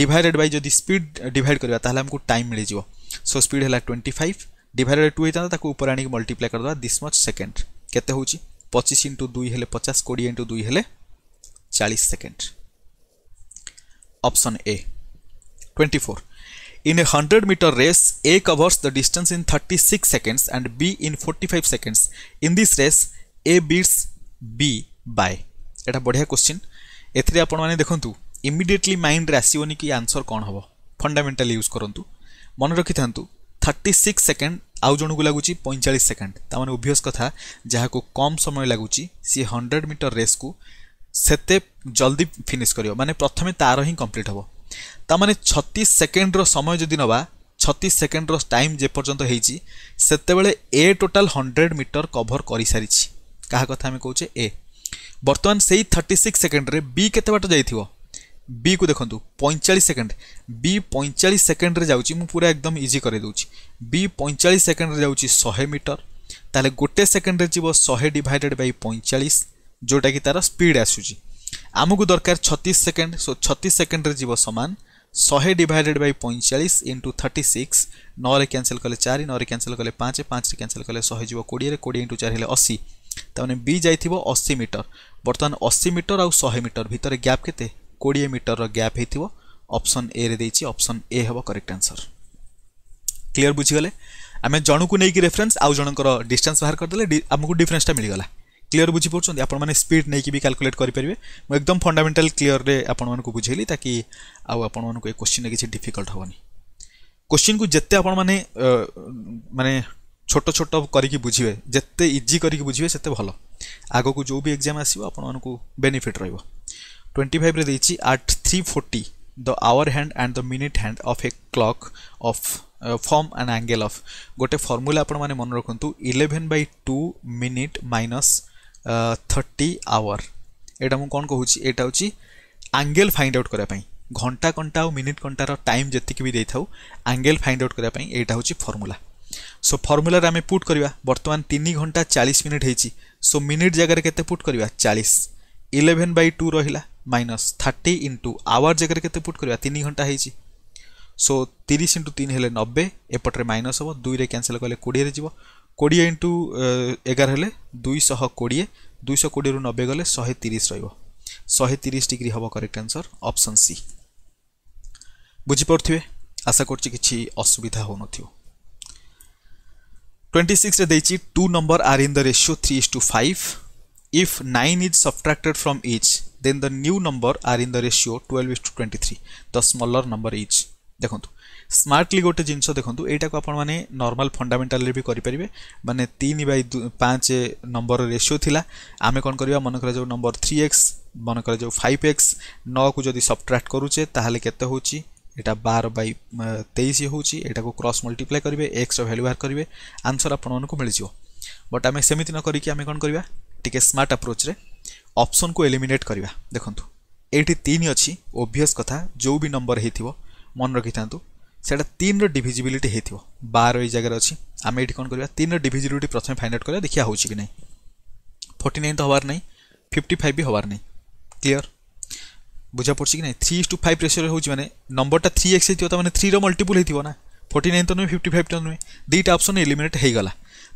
ଡିଭାଇଡେଡ୍ ବାଇ ଯଦି ସ୍ପିଡ୍ ଡିଭାଇଡ୍ କରିବା ତାହେଲେ ଆମକୁ ଟାଇମ୍ ମିଳିଯିବ ସୋ ସ୍ପିଡ୍ ହେଲା ଟ୍ୱେଣ୍ଟି ଫାଇଭ୍ ଡିଭାଇଡେଡ୍ ଟୁ ହେଇଥାନ୍ତା ତାକୁ ଉପରେ ଆଣିକି ମଲ୍ଟିପ୍ଲାଏ କରିଦେବା ଦିସ୍ ମଚ୍ ସେକେଣ୍ଡ କେତେ ହେଉଛି ପଚିଶ ଇଣ୍ଟୁ ଦୁଇ ହେଲେ ପଚାଶ କୋଡ଼ିଏ ଇଣ୍ଟୁ ଦୁଇ ହେଲେ ଚାଳିଶ second option A twenty four In a 100 meter race, A covers the distance in 36 seconds and B in 45 seconds. In this race, A beats B by. এটা বঢ়িয়া কোশ্চিন এতে আপনার দেখুন ইমিডিয়েটলি মাইন্ডে আসবনি কি আনসর কম হব ফন্ডামেন্টাল ইউজ করতু মনে রাখি থাকে থার্টি সিক্স সেকেন্ড আউ জনকু লাগুচি পঁয়চাশ সেকেন্ড তার মানে অভিয়স কথা যা কম সময় লাগুচি সি হন্ড্রেড মিটর রেস্কু সেতে জলদি ফিনিশ করব মানে প্রথমে তার ହିଁ কমপ্লিট হব ତାମାନେ ଛତିଶ ସେକେଣ୍ଡର ସମୟ ଯଦି ନେବା ଛତିଶ ସେକେଣ୍ଡର ଟାଇମ୍ ଯେପର୍ଯ୍ୟନ୍ତ ହେଇଛି ସେତେବେଳେ a total hundred metre cover କରିସାରିଛି କାହା କଥା ଆମେ କହୁଛେ ଏ ବର୍ତ୍ତମାନ ସେଇ ଥାର୍ଟି ସିକ୍ସ ସେକେଣ୍ଡରେ ବି କେତେ ବାଟ ଯାଇଥିବ ବିକୁ ଦେଖନ୍ତୁ ପଇଁଚାଳିଶ ସେକେଣ୍ଡ ବି ପଇଁଚାଳିଶ ସେକେଣ୍ଡରେ ଯାଉଛି ମୁଁ ପୁରା ଏକଦମ ଇଜି କରିଦେଉଛି ବି ପଇଁଚାଳିଶ ସେକେଣ୍ଡରେ ଯାଉଛି ଶହେ ମିଟର ତାହେଲେ ଗୋଟେ ସେକେଣ୍ଡରେ ଯିବ ଶହେ ଡିଭାଇଡେଡ଼ ବାଇ ପଇଁଚାଳିଶ ଯେଉଁଟାକି ତା'ର ସ୍ପିଡ଼ ଆସୁଛି आमको दरकार छत्तीस सेकेंड सो छत्तीस सेकेंड जीव सामान शहे डिडेड बै पैंचाश इंटु थर्टी सिक्स नौ क्यासल कले चार नौ क्यासल कले पाँच पाँच क्यासल कले शहे जी कोड़े कोड़े इंटू चार अशी ताने बी जाइए अशी मीटर बर्तमान अशी मीटर आहे मीटर भितर गैप के कोड़े मीटर गैप होप्शन ए रे ऑप्शन ए हे करेक्ट आंसर क्लीयर बुझीगले आम जन को लेकिन रेफरेन्स आउ जनकर डिस्टान्स बाहर करदे आमको डिफरेन्सटा मिलगला क्लीयर बुझी पाँच आपने स्पीड नहीं भी कालकुलेट करेंगे मुझे एकदम फंडामेटाल क्लीयर में आपको बुझेली ताकि आपको ये क्वेश्चन किसी डिफिकल्ट हेनी क्वेश्चन को जिते आपण मानने छोट छोट करके बुझे जिते इजी करके बुझे से भल आग को जो भी एग्जाम आसो आपको बेनिफिट रोक फाइव देखिए at three forty the hour hand and the minute hand of a clock of form an angle of गोटे फर्मूला आप मन रखु eleven by two minute minus thirty hour ଏଇଟା ମୁଁ କ'ଣ କହୁଛି ଏଇଟା ହେଉଛି ଆଙ୍ଗେଲ୍ ଫାଇଣ୍ଡ ଆଉଟ୍ କରିବା ପାଇଁ ଘଣ୍ଟା ଘଣ୍ଟା ଆଉ ମିନିଟ୍ ଘଣ୍ଟାର ଟାଇମ୍ ଯେତିକି ବି ଦେଇଥାଉ ଆଙ୍ଗେଲ୍ ଫାଇଣ୍ଡ ଆଉଟ୍ କରିବା ପାଇଁ ଏଇଟା ହେଉଛି ଫର୍ମୁଲା ସୋ ଫର୍ମୁଲାରେ ଆମେ ପୁଟ୍ କରିବା ବର୍ତ୍ତମାନ ତିନି ଘଣ୍ଟା ଚାଳିଶ ମିନିଟ୍ ହେଇଛି ସୋ ମିନିଟ୍ ଜାଗାରେ କେତେ ପୁଟ୍ କରିବା ଚାଳିଶ ଇଲେଭେନ୍ ବାଇ ଟୁ ରହିଲା ମାଇନସ୍ ଥାର୍ଟି ଇଣ୍ଟୁ ଆୱାର ଜାଗାରେ କେତେ ପୁଟ୍ କରିବା ତିନି ଘଣ୍ଟା ହେଇଛି ସୋ ତିରିଶ ଇଣ୍ଟୁ ତିନି ହେଲେ ନବେ ଏପଟରେ ମାଇନସ୍ ହେବ ଦୁଇରେ କ୍ୟାନସଲ୍ କଲେ କୋଡ଼ିଏରେ ଯିବ কোড়িয়ে ইন্টু এগার হলে দুইশহ কোড়িয়ে দুইশ কোড়িয়ে নবে গেলে শহে তিরিশ রহব শহে তিরিশ ডিগ্রি হব করেক্ট আনসর অপসন সি বুঝিপারে আশা করছি কিছু অসুবিধা হো নথিব টোয়েন্টি সিক্সরে দিয়েছি two number are in the ratio three is to five if nine is subtracted from each then the new number are in the ratio twelve is to twenty three the smaller number is দেখুন smartly ଗୋଟେ ଜିନିଷ ଦେଖନ୍ତୁ ଏଇଟାକୁ ଆପଣମାନେ normal ଫଣ୍ଡାମେଣ୍ଟାଲରେ ବି କରିପାରିବେ ମାନେ ତିନି ବାଇ ପାଞ୍ଚ ନମ୍ବର ରେସିଓ ଥିଲା ଆମେ କ'ଣ କରିବା ମନେକର ଯେଉଁ ନମ୍ବର ଥ୍ରୀ ଏକ୍ସ ମନେକର ଯେଉଁ ଫାଇଭ୍ ଏକ୍ସ ନଅକୁ ଯଦି ସବଟ୍ରାକ୍ଟ କରୁଛେ ତାହେଲେ କେତେ ହେଉଛି ଏଇଟା ବାର ବାଇ ତେଇଶ ହେଉଛି ଏଇଟାକୁ କ୍ରସ୍ ମଲ୍ଟିପ୍ଲାଏ କରିବେ ଏକ୍ସର ଭ୍ୟାଲ୍ୟୁ ବାହାର କରିବେ ଆନ୍ସର୍ ଆପଣମାନଙ୍କୁ ମିଳିଯିବ ବଟ୍ ଆମେ ସେମିତି ନ କରିକି ଆମେ କ'ଣ କରିବା ଟିକେ ସ୍ମାର୍ଟ ଆପ୍ରୋଚ୍ରେ ଅପ୍ସନ୍କୁ ଏଲିମିନେଟ୍ କରିବା ଦେଖନ୍ତୁ ଏଇଠି ତିନି ଅଛି ଓଭିୟସ୍ କଥା ଯେଉଁ ବି ନମ୍ବର ହେଇଥିବ ମନେ ରଖିଥାନ୍ତୁ সেটা তিনর ডিভিজিবিলিটি হয়েছিল বার এই জায়গার অছি আমি এটি কোণ করা তিনর ডিভিজিবিলিটি প্রথমে ফাইন্ড আউট করা দেখা হচ্ছে কি না ফর্টি নাইন তো হবার না ফিফটি ফাইভ বি হবার না ক্লিয়ার বুঝা পড়ছে কি না থ্রি ইস টু ফাইভ রেসিওরে হচ্ছে মানে নম্বরটা থ্রি এক্স হয়েছিল তা মানে থ্রির মল্টিপুল হয়েছিল না ফর্টি নাইন তো নুহে ফিফটি ফাইভ তো নুহে দুইটা অপসন এলিমিনেট হয়ে গলা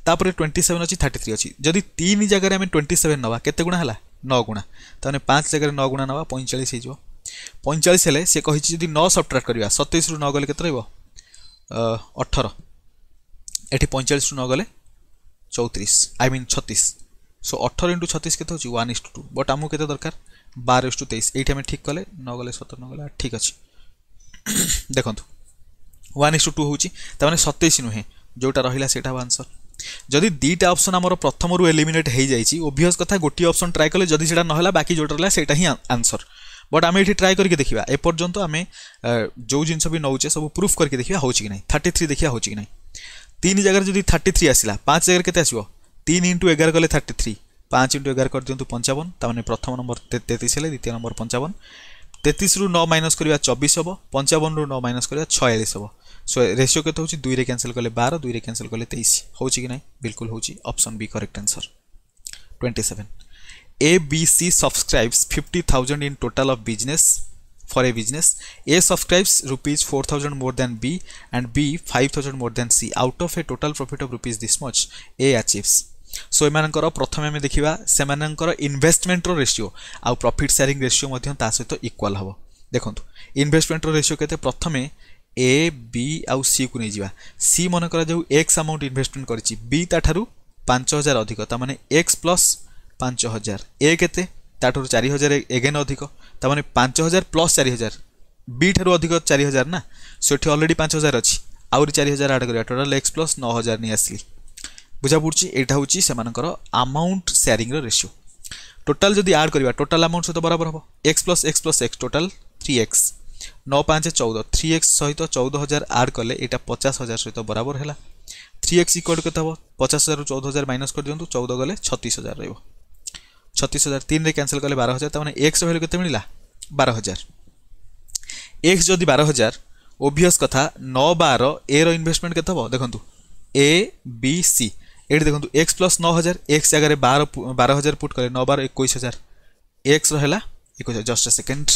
তাপরে টোয়েন্টি সেভেন অছি থার্টি থ্রি অছি যদি তিন জায়গায় আমি টোয়েন্টি সেভেন নেওয়া কেতে গুণা হল ন গুণা তাহলে পাঁচ জায়গায় ন গুণা নেওয়া পঁয়চাশ হয়ে যাব পঁয়চাশ হলে সে কিন্তু যদি ন সবট্রাক্ট করা সতেইশ রু নগলে কত রহব অঠর এটি পঁয়চাশ রু নগলে চৌত্রিশ আই মিন ছতিশ সো অঠর ইন্টু ছতিশ কত হচ্ছে one is to two but আমি কত দরকার বার ইস টু তেইশ এইটা আমি ঠিক কলে নগলে সতের নগলে ঠিক আছে দেখুন ওয়ান ইস টু টু হচ্ছে তার মানে সতেইশ নুহে যেটা রহিলা সেটা হব আনসর যদি দুইটা অপসন আমার প্রথমর এলিমিনেট হয়ে যাই ওভিয়স কথা গোটিয়ে অপসন ট্রাই কলে যদি সেটা নহলা বাকি যেটা রহলা সেটা হি আনসর ବଟ୍ ଆମେ ଏଠି ଟ୍ରାଏ କରିକି ଦେଖିବା ଏପର୍ଯ୍ୟନ୍ତ ଆମେ ଯେଉଁ ଜିନିଷ ବି ନେଉଛେ ସବୁ ପ୍ରୁଫ୍ କରିକି ଦେଖିବା ହେଉଛି କି ନାହିଁ ଥାର୍ଟି ଥ୍ରୀ ଦେଖିବା ହେଉଛି କି ନାହିଁ ତିନି ଜାଗାରେ ଯଦି ଥାର୍ଟି ଥ୍ରୀ ଆସିଲା ପାଞ୍ଚ ଜାଗାରେ କେତେ ଆସିବ ତିନି ଇଣ୍ଟୁ ଏଗାର କଲେ ଥାର୍ଟି ଥ୍ରୀ ପାଞ୍ଚ ଇଣ୍ଟୁ ଏଗାର କରିଦିଅନ୍ତୁ ପଞ୍ଚାବନ ତା'ମାନେ ପ୍ରଥମ ନମ୍ବର ତେତିଶ ହେଲେ ଦ୍ୱିତୀୟ ନମ୍ବର ପଞ୍ଚାବନ ତେତିଶରୁ ନଅ ମାଇନସ୍ କରିବା ଚବିଶ ହେବ ପଞ୍ଚାବନରୁ ନଅ ମାଇନସ୍ କରିବା ଛୟାଳିଶ ହେବ ସୋ ରେସିଓ କେତେ ହେଉଛି ଦୁଇରେ କ୍ୟାନସଲ୍ କଲେ ବାର ଦୁଇରେ କ୍ୟାନସଲ୍ କଲେ ତେଇଶ ହେଉଛି କି ନାହିଁ ବିଲକୁଲ ହେଉଛି option B correct answer twenty seven ABC subscribes 50,000 in total of business for a business. A subscribes rupees 4,000 more than B and B 5,000 more than C. Out of a total profit of rupees this much, A achieves. So ଏମାନଙ୍କର ପ୍ରଥମେ ଆମେ ଦେଖିବା ସେମାନଙ୍କର ଇନଭେଷ୍ଟମେଣ୍ଟର ratio ଆଉ profit sharing ratio ମଧ୍ୟ ତା ସହିତ ଇକ୍ୱାଲ୍ ହେବ ଦେଖନ୍ତୁ ଇନଭେଷ୍ଟମେଣ୍ଟର ରେସିଓ କେତେ ପ୍ରଥମେ ଏ ବି ଆଉ ସିକୁ ନେଇଯିବା ସି ମନେ କରାଯାଉ ଏକ୍ସ ଆମାଉଣ୍ଟ ଇନଭେଷ୍ଟମେଣ୍ଟ କରିଛି ବି ତାଠାରୁ ପାଞ୍ଚ ହଜାର ଅଧିକ ତା ମାନେ ଏକ୍ସ ପ୍ଲସ୍ ପାଞ୍ଚ ହଜାର ଏ କେତେ ତାଠାରୁ ଚାରି ହଜାର ଏଗେନ୍ ଅଧିକ ତାମାନେ ପାଞ୍ଚ ହଜାର ପ୍ଲସ୍ ଚାରି ହଜାର ବି ଠାରୁ ଅଧିକ ଚାରି ହଜାର ନା ସେଠି ଅଲରେଡ଼ି ପାଞ୍ଚ ହଜାର ଅଛି ଆହୁରି ଚାରି ହଜାର ଆଡ଼ କରିବା ଟୋଟାଲ୍ ଏକ୍ସ ପ୍ଲସ୍ ନଅ ହଜାର ନେଇ ଆସିଲି ବୁଝାପଡ଼ୁଛି ଏଇଟା ହେଉଛି ସେମାନଙ୍କର ଆମାଉଣ୍ଟ ସେୟାରିଂର ରେସିଓ ଟୋଟାଲ୍ ଯଦି ଆଡ଼ କରିବା ଟୋଟାଲ୍ ଆମାଉଣ୍ଟ ସହିତ ବରାବର ହେବ x plus x plus x total three x ନଅ ପାଞ୍ଚ ଚଉଦ ଥ୍ରୀ ଏକ୍ସ ସହିତ ଚଉଦ ହଜାର ଆଡ଼ କଲେ ଏଇଟା ପଚାଶ ହଜାର ସହିତ ବରାବର ହେଲା থ্রি এক্স ইকুয়াল কেতে হব পচাশ হাজার চৌদ হাজার মাইনস করে দিও চৌদ গেলে ছত্রিশ হাজার রহব छत्तिस हजार तीन क्यानसल कले बार हजार त एक्स भ्याल्यु केते मिला बार हजार एक्स जदि बार हजार ओभीयस कथा नौ बार ए र इनभेस्टमेंट केत हे देखु ए बी सी ଏଇଠି ଦେଖନ୍ତୁ ଏକ୍ସ ପ୍ଲସ୍ ନଅ ହଜାର ଏକ୍ସ ଜାଗାରେ ବାର ବାର ହଜାର ପୁଟ୍ କଲେ ନଅ ବାର ଏକୋଇଶ ହଜାର ଏକ୍ସର ହେଲା ଏକୋଇଶ ହଜାର ଜଷ୍ଟ ସେକେଣ୍ଡ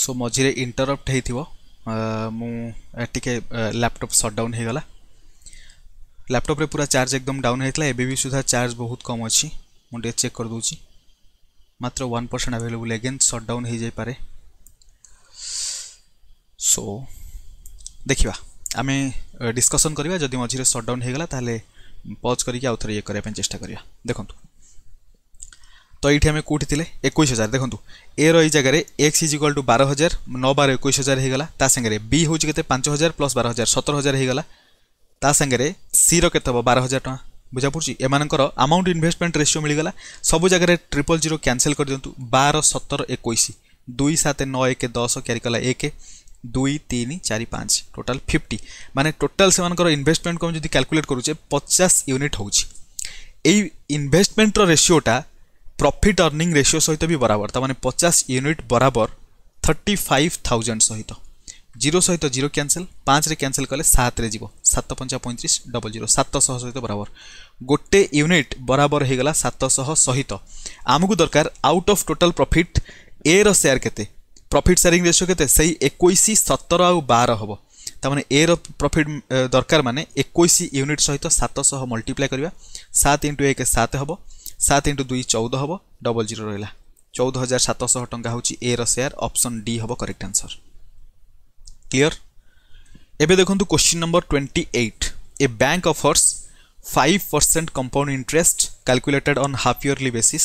सो मझे इंटरप्ट हो मुझे लैपटप सटडाउन गला लैपटप्रे पूरा चार्ज एकदम डाउन होता है एबि सुधा चार्ज बहुत कम अच्छी मुझे चेक कर दूँ मात्र one percent available again shutdown हो जापे सो देखा आम डिस्कसन करवा जदि मझे सटडाउन होगला पज करके आउ थे ये करने चेस्ट करवा देखूँ তো এইটি আমি কোটি লে একুশ হাজার দেখুন এ র এই জায়গায় এক্স ইজ ইকাল টু বার হাজার নবার একুশ হাজার হয়ে গলা তা সাংরে বি হচ্ছে কেতে পাঁচ হাজার প্লস বার হাজার সতের হাজার হয়ে গলা তা সাংরে সি র কেতে হব বার হাজার টাকা বুঝা পড়ছি এমানকর আমাউন্ট ইনভেস্টমেন্ট রেসিও মিলিগলা সবু জায়গায় ট্রিপল জিরো ক্যানসেল করে দিও বার সতের একুশ দুই সাত নয় এক দশ ক্যারি কলা এক দুই তিন চারি পাঁচ টোটাল ফিফটি মানে টোটাল সে ইনভেস্টমেন্ট যদি ক্যালকুলেট করুছে পচাশ ইউনিট হচ্ছে এই ইনভেস্টমেন্টর রেসিওটা प्रॉफिट अर्निंग रेशियो सहित भी बराबर ताने पचास यूनिट बराबर थर्टी फाइव थाउजेंड सहित जीरो सहित जीरो क्यासल पाँच रे क्यानसेल कले सात जीव सात पंचा पैंतीस डबल जीरो सातशह सहित बराबर गोटे यूनिट बराबर होगा सातशह सहित आमको दरकार आउट अफ टोटाल प्रफिट ए रेयर के प्रॉफिट शेयरिंग रेशियो के एक सतर आउ बार हम ताने ए रफिट दरकार मैंने एक यूनिट सहित सातशह मल्टीप्लाए करवा सात इंटु एक सात हम সাত ইন্টু দুই চৌদ হব ডবল জিরো রহলা চৌদ হাজার সাতশহ টঙ্কা হচ্ছে এ রেয়ার অপসন ডি হব করেক্ট আনসর ক্লিয়ার এবে দেখুন question number twenty eight a bank offers 5% compound interest calculated on half yearly basis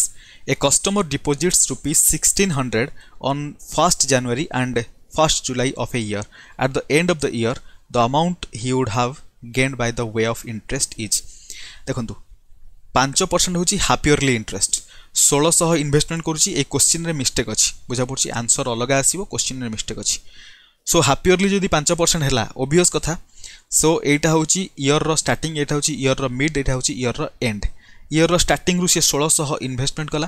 a customer deposits rupees 1600 on 1st january and 1st july of a year at the end of the year the amount he would have gained by the way of interest is দেখন্তু ପାଞ୍ଚ percent ହେଉଛି half interest ଷୋହଳଶହ investment କରୁଛି ଏ କୋଶ୍ଚିନ୍ରେ mistake ଅଛି ବୁଝାପଡ଼ୁଛି answer ଅଲଗା ଆସିବ କୋଶ୍ଚିନ୍ରେ ମିଷ୍ଟେକ୍ ଅଛି ସୋ ହାପ୍ ଯଦି ପାଞ୍ଚ ପରସେଣ୍ଟ ହେଲା ଓଭିୟସ୍ କଥା ସୋ ଏଇଟା ହେଉଛି ଇୟର୍ର ଷ୍ଟାର୍ଟିଂ ଏଇଟା ହେଉଛି ଇୟର୍ର ମିଡ୍ ଏଇଟା ହେଉଛି ଇୟର୍ର ଏଣ୍ଡ ଇୟର୍ର ଷ୍ଟାର୍ଟିଂରୁ ସିଏ ଷୋହଳଶହ ଇନଭେଷ୍ଟମେଣ୍ଟ କଲା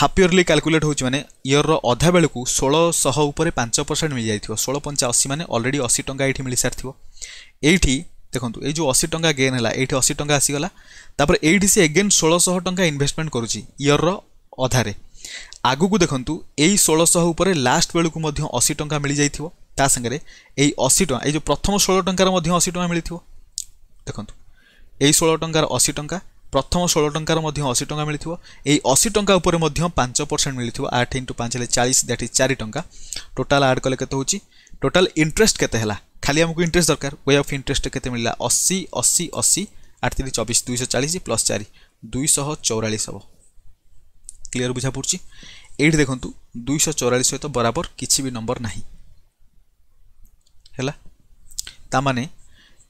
ହାପ୍ କାଲକୁଲେଟ୍ ହେଉଛି ମାନେ ଇୟର୍ର ଅଧା ବେଳକୁ ଷୋହଳଶହ ଉପରେ ପାଞ୍ଚ ପରସେଣ୍ଟ ମିଳିଯାଇଥିବ ଷୋହଳ ପଞ୍ଚା ଅଶୀ ମାନେ ଅଲରେଡ଼ି ଅଶୀ ଟଙ୍କା ଏଇଠି ମିଳିସାରିଥିବ ଏଇଠି ଦେଖନ୍ତୁ ଏଇ ଯେଉଁ ଅଶୀ ଟଙ୍କା ଗେନ୍ ହେଲା ଏଇଠି ଅଶୀ ଟଙ୍କା ଆସିଗଲା ତାପରେ ଏଇଠି ସେ ଏଗେନ୍ ଷୋଳଶହ ଟଙ୍କା ଇନଭେଷ୍ଟମେଣ୍ଟ କରୁଛି ଇୟର୍ର ଅଧାରେ ଆଗକୁ ଦେଖନ୍ତୁ ଏଇ ଷୋଳଶହ ଉପରେ ଲାଷ୍ଟ ବେଳକୁ ମଧ୍ୟ ଅଶୀ ଟଙ୍କା ମିଳିଯାଇଥିବ ତା ସାଙ୍ଗରେ ଏଇ ଅଶୀ ଟଙ୍କା ଏଇ ଯେଉଁ ପ୍ରଥମ ଷୋହଳ ଟଙ୍କାର ମଧ୍ୟ ଅଶୀ ଟଙ୍କା ମିଳିଥିବ ଦେଖନ୍ତୁ ଏଇ ଷୋହଳ ଟଙ୍କାର ଅଶୀ ଟଙ୍କା ପ୍ରଥମ ଷୋହଳ ଟଙ୍କାର ମଧ୍ୟ ଅଶୀ ଟଙ୍କା ମିଳିଥିବ ଏଇ ଅଶୀ ଟଙ୍କା ଉପରେ ମଧ୍ୟ ପାଞ୍ଚ ପରସେଣ୍ଟ ମିଳିଥିବ ଆଠ ଇଣ୍ଟୁ ପାଞ୍ଚ ହେଲେ ଚାଳିଶ ଦ୍ୟାଟ୍ ଇଜ୍ ଚାରି ଟଙ୍କା ଟୋଟାଲ୍ ଆଡ଼୍ କଲେ କେତେ ହେଉଛି ଟୋଟାଲ୍ ଇଣ୍ଟରେଷ୍ଟ କେତେ ହେଲା খালি আমি ইন্টরেস্ট দরকার ওয়ে অফ ইন্টরেস্ট কেতে মিলা অশী অশী অশী আট তিন চবিশ দুইশ চাশ প্লস চারি দুইশহ চৌরাশ হব ক্লিয়ার বুঝা পড়ছি এইটি দেখুন দুইশ চৌরাশ সহ বরাবর কিছু বি নম্বর না ହେଲା ତାମାନେ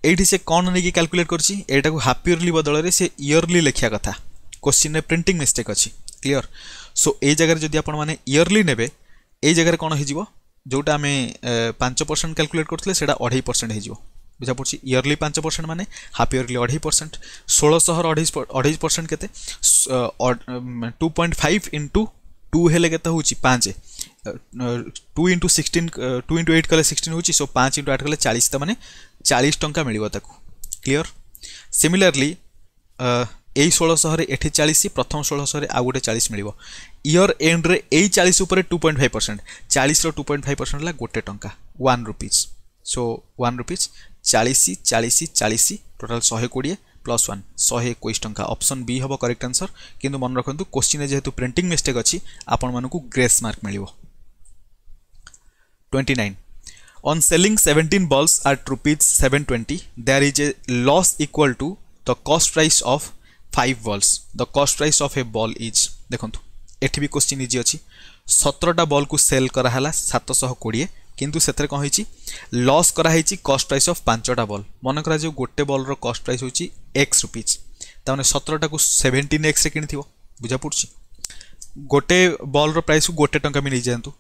ଏଇଠି ସେ କ'ଣ ନେଇକି କ୍ୟାଲକୁଲେଟ୍ କରିଛି ଏଇଟାକୁ ହାପ୍ ଇୟର୍ଲି ବଦଳରେ ସେ ଇୟର୍ଲି ଲେଖିବା କଥା କୋଶ୍ଚିନ୍ରେ ପ୍ରିଣ୍ଟିଂ ମିଷ୍ଟେକ୍ ଅଛି କ୍ଲିଅର୍ ସୋ ଏଇ ଜାଗାରେ ଯଦି ଆପଣମାନେ ଇୟର୍ଲି ନେବେ ଏଇ ଜାଗାରେ କ'ଣ ହେଇଯିବ जोटा आम पांच परसेंट क्याकुलेट करते अढ़ई परसेंट हो बुझा पड़ी इयरली पांच परसेंट मैंने हाफ इयरली अढ़ई परसेंट षोलशह अढ़ई परसेंट के two point five into two हेले के पाँच two into sixteen two into eight कले सिक्सटीन हो सो पाँच इंटू आठ कले चालीस मैंने चालीस टाँचा मिल क्लीयर सिमिलरली এই ষোলশহরে এটি চাশ প্রথম ষোলশহরে আউ গোটে চাশ মিলব ইয়র এন্ড্রে এই চাশ উপরে টু পয়েন্ট ফাইভ পরসেন্ট চাশর টু পয়েন্ট ফাইভ পরসেন্ট হল গোটে টঙ্কা one rupees so one rupees চাশ চাশ চাশ টোটাল শহে কোড়িয়ে প্লস ওয়ান শহে একুশ টঙ্কা অপসন বি হব করেক্ট আনসর কিন্তু মনে রাখতু কোশ্চিনে যেহেতু প্রিন্টিং মিস্টেক অছি আপন মানুষ grace mark মিলব twenty nine On selling 17 balls at rupees 720, there is a loss equal to the cost price of five balls the cost price of a ball is দেখুন এটি B question easy অছি সতেরোটা বলকু sell করা হল সাতশহ কোড়িয়ে কিন্তু সেতরে কম হয়েছি loss করা হয়েছি কস্ট প্রাইস অফ পাঁচটা বল মনে করা যে গোটে বলর কস্ট প্রাইস হচ্ছে এক্স রুপিজ তার মানে সতেরোটা সেভেন্টিন এক্সরে কিনি বুঝা পড়ছি গোটে বলর প্রাইস গোটে টঙ্কা বি নিয়ে যাতে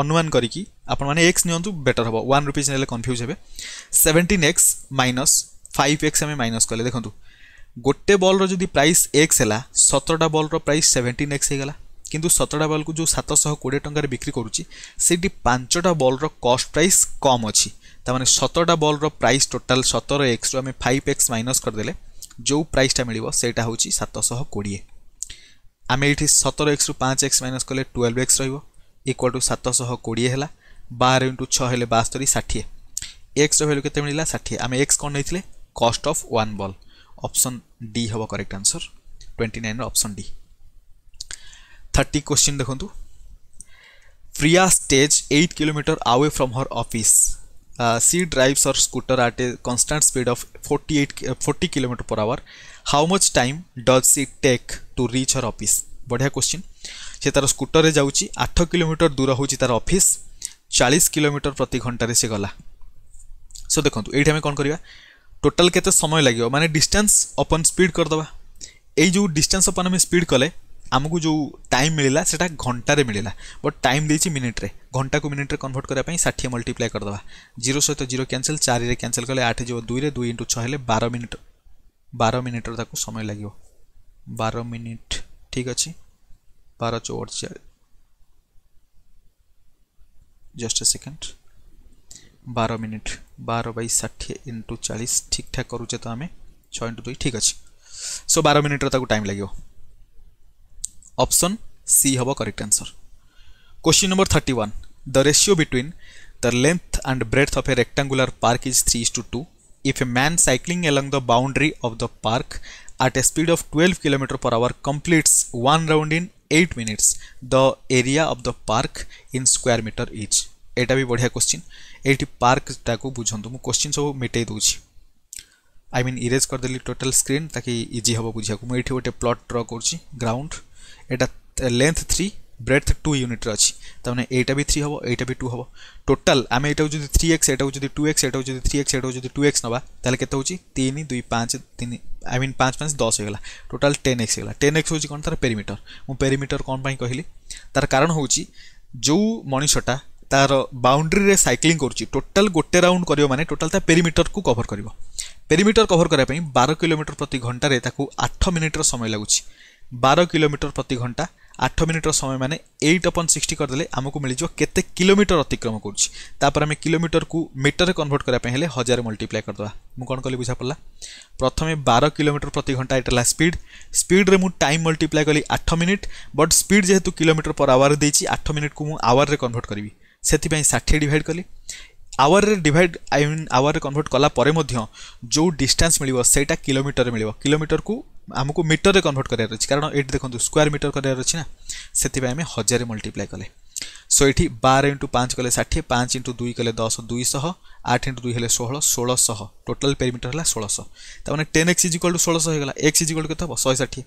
অনুমান করি আপন মানে এক্স নিয়ন্তু বেটার হব ওয়ান রুপিজ নেলে কনফ্यूज হবে seventeen X minus five X আমি মাইনস কলে দেখুন ଗୋଟେ ବଲ୍ର ଯଦି ପ୍ରାଇସ୍ ଏକ୍ସ ହେଲା ସତରଟା ବଲ୍ର ପ୍ରାଇସ୍ ସେଭେଣ୍ଟିନ୍ ଏକ୍ସ ହେଇଗଲା କିନ୍ତୁ ସତରଟା ବଲ୍କୁ ଯେଉଁ ସାତଶହ କୋଡ଼ିଏ ଟଙ୍କାରେ ବିକ୍ରି କରୁଛି ସେଇଠି ପାଞ୍ଚଟା ବଲ୍ର କଷ୍ଟ ପ୍ରାଇସ୍ କମ୍ ଅଛି ତାମାନେ ସତରଟା ବଲ୍ର ପ୍ରାଇସ୍ ଟୋଟାଲ୍ ସତର ଏକ୍ସରୁ ଆମେ ଫାଇଭ୍ ଏକ୍ସ ମାଇନସ୍ କରିଦେଲେ ଯେଉଁ ପ୍ରାଇସ୍ଟା ମିଳିବ ସେଇଟା ହେଉଛି ସାତଶହ କୋଡ଼ିଏ ଆମେ ଏଇଠି ସତର ଏକ୍ସରୁ ପାଞ୍ଚ ଏକ୍ସ ମାଇନସ୍ କଲେ ଟୁଏଲ୍ଭ ଏକ୍ସ ରହିବ ଇକ୍ୱାଲ୍ ଟୁ ସାତଶହ କୋଡ଼ିଏ ହେଲା ବାର ଇଣ୍ଟୁ ଛଅ ହେଲେ ବାସ୍ତରୀ ଷାଠିଏ ଏକ୍ସର ଭ୍ୟାଲ୍ୟୁ କେତେ ମିଳିଲା ଷାଠିଏ ଆମେ ଏକ୍ସ କ'ଣ ନେଇଥିଲେ cost of one ball option D ହେବ କରେକ୍ଟ ଆନ୍ସର୍ ଟ୍ୱେଣ୍ଟି ନାଇନ୍ର ଅପସନ୍ ଡି ଥାର୍ଟି କ୍ୱେଶ୍ଚିନ୍ ଦେଖନ୍ତୁ Priya stays eight kilometre away from her office she drives her scooter at a constant speed of forty eight forty kilometre per hour how much time does she take to reach her office ବଢ଼ିଆ question ସେ ତା'ର ସ୍କୁଟରରେ ଯାଉଛି ଆଠ kilometre ଦୂର ହେଉଛି ତା'ର office ଚାଳିଶ kilometre ପ୍ରତି ଘଣ୍ଟାରେ ସେ ଗଲା ସୋ ଦେଖନ୍ତୁ ଏଇଠି ଆମେ କ'ଣ କରିବା ଟୋଟାଲ କେତେ ସମୟ ଲାଗିବ ମାନେ ଡିଷ୍ଟାନ୍ସ ଅପନ୍ ସ୍ପିଡ୍ କରିଦେବା ଏଇ ଯେଉଁ ଡିଷ୍ଟାନ୍ସ ଅପନ୍ ଆମେ ସ୍ପିଡ୍ କଲେ ଆମକୁ ଯେଉଁ ଟାଇମ୍ ମିଳିଲା ସେଇଟା ଘଣ୍ଟାରେ ମିଳିଲା ବଟ୍ ଟାଇମ୍ ଦେଇଛି ମିନିଟ୍ରେ ଘଣ୍ଟାକୁ ମିନିଟ୍ରେ କନଭର୍ଟ କରିବା ପାଇଁ ଷାଠିଏ ମଲ୍ଟିପ୍ଲାଏ କରିଦେବା ଜିରୋ ସହିତ ଜିରୋ କ୍ୟାନସେଲ୍ ଚାରିରେ କ୍ୟାନସେଲ୍ କଲେ ଆଠ ଯିବ ଦୁଇରେ ଦୁଇ ଇଣ୍ଟୁ ଛଅ ହେଲେ ବାର ମିନିଟ୍ ବାର ମିନିଟ୍ର ତାକୁ ସମୟ ଲାଗିବ ବାର ମିନିଟ୍ ଠିକ୍ ଅଛି ବାର ଚଉଚାଳିଶ ଜଷ୍ଟ ଏ ସେକେଣ୍ଡ बार मिनिट बार बै षाठी इंटु चालीस ठीक ठाक करुचे तो आम छ इंटु दुई ठीक अच्छे सो बार मिनिट्र ताक टाइम लगे अपसन सी हम correct answer question number thirty one the ratio between the length and breadth of a rectangular park is three is to two if a man cycling along the boundary of the park at a speed of twelve kilometre per hour completes one round in eight minutes the area of the park in square metre is ଏଇଟା ବି ବଢ଼ିଆ question ଏଇଠି ପାର୍କଟାକୁ ବୁଝନ୍ତୁ ମୁଁ question ସବୁ ମିଟେଇ ଦେଉଛି I mean erase କରିଦେଲି ଟୋଟାଲ୍ ସ୍କ୍ରିନ୍ ତାକି ଇଜି ହେବ ବୁଝିବାକୁ ମୁଁ ଏଇଠି ଗୋଟେ ପ୍ଲଟ୍ ଡ୍ର କରୁଛି ଗ୍ରାଉଣ୍ଡ ଏଇଟା ଲେନ୍ଥ থ্রি ব্রেথ টু ইউনিটর অছি তাহলে এইটা বি থ্রি হব এইটা বি টু হব টোটাল আমি এটাও যদি থ্রি এক্স এটাও যদি টু এক্স এটাও যদি থ্রি এক্স এটাও যদি টু এক্স নেওয়া তাহলে কত হচ্ছে তিন দুই পাঁচ তিন আই মিন পাঁচ পাঁচ দশ হয়ে গেল টোটাল টেন এক্স হয়ে গেল টেন এক্স হচ্ছে কোণ তার পেরিমিটর মু পেরিমিটর কোণ পাই কহিলি তার কারণ হচ্ছে যে মনিষটা ତାର ବାଉଣ୍ଡ୍ରିରେ ସାଇକ୍ଲିଂ କରୁଛି ଟୋଟାଲ୍ ଗୋଟେ ରାଉଣ୍ଡ କରିବ ମାନେ ଟୋଟାଲ୍ ତା ପେରିମିଟରକୁ କଭର କରିବ ପେରିମିଟର କଭର କରିବା ପାଇଁ ବାର କିଲୋମିଟର ପ୍ରତି ଘଣ୍ଟାରେ ତାକୁ ଆଠ ମିନିଟ୍ର ସମୟ ଲାଗୁଛି ବାର କିଲୋମିଟର ପ୍ରତି ଘଣ୍ଟା ଆଠ ମିନିଟ୍ର ସମୟ ମାନେ ଏଇଟ୍ ଅପନ୍ ସିକ୍ସଟି କରିଦେଲେ ଆମକୁ ମିଳିଯିବ କେତେ କିଲୋମିଟର ଅତିକ୍ରମ କରୁଛି ତାପରେ ଆମେ କିଲୋମିଟରକୁ ମିଟରରେ କନଭର୍ଟ କରିବା ପାଇଁ ହେଲେ ହଜାର ମଲ୍ଟିପ୍ଲାଏ କରିଦେବା ମୁଁ କ'ଣ କଲି ବୁଝାପଡ଼ିଲା ପ୍ରଥମେ ବାର କିଲୋମିଟର ପ୍ରତି ଘଣ୍ଟା ଏଇଟା ହେଲା ସ୍ପିଡ୍ ସ୍ପିଡ୍ରେ ମୁଁ ଟାଇମ୍ ମଲ୍ଟିପ୍ଲାଏ କଲି ଆଠ ମିନିଟ୍ ବଟ୍ ସ୍ପିଡ୍ ଯେହେତୁ କିଲୋମିଟର ପର୍ ଆୱାର ଦେଇଛି ଆଠ ମିନିଟ୍କୁ ମୁଁ ଆୱାରରେ କନଭର୍ଟ କରିବି ସେଥିପାଇଁ ଷାଠିଏ ଡିଭାଇଡ଼ କଲି ଆୱାରରେ ଡିଭାଇଡ଼ ଆଇ ମିନ୍ ଆୱାରରେ କନଭର୍ଟ କଲା ପରେ ମଧ୍ୟ ଯେଉଁ ଡିଷ୍ଟାନ୍ସ ମିଳିବ ସେଇଟା କିଲୋମିଟରରେ ମିଳିବ କିଲୋମିଟରକୁ ଆମକୁ ମିଟରରେ କନଭର୍ଟ କରିବାର ଅଛି କାରଣ ଏଇଠି ଦେଖନ୍ତୁ ସ୍କୋୟାର ମିଟର କରିବାର ଅଛି ନା ସେଥିପାଇଁ ଆମେ ହଜାରେ ମଲ୍ଟିପ୍ଲାଏ କଲେ ସୋ ଏଠି ବାର ଇଣ୍ଟୁ ପାଞ୍ଚ କଲେ ଷାଠିଏ ପାଞ୍ଚ ଇଣ୍ଟୁ ଦୁଇ କଲେ ଦଶ ଦୁଇଶହ ଆଠ ଇଣ୍ଟୁ ଦୁଇ ହେଲେ ଷୋହଳ ଷୋହଳଶହ ଟୋଟାଲ ପେରିମିଟର ହେଲା ଷୋହଳଶହ ତାମାନେ ଟେନ୍ ଏକ୍ସ ଇଜିକ୍ୱାଲ ଟୁ ଷୋହଳଶହ ହେଇଗଲା ଏକ୍ସ ଇଜିକ୍ୱାଲ କେତେ ହେବ ଶହେ ଷାଠିଏ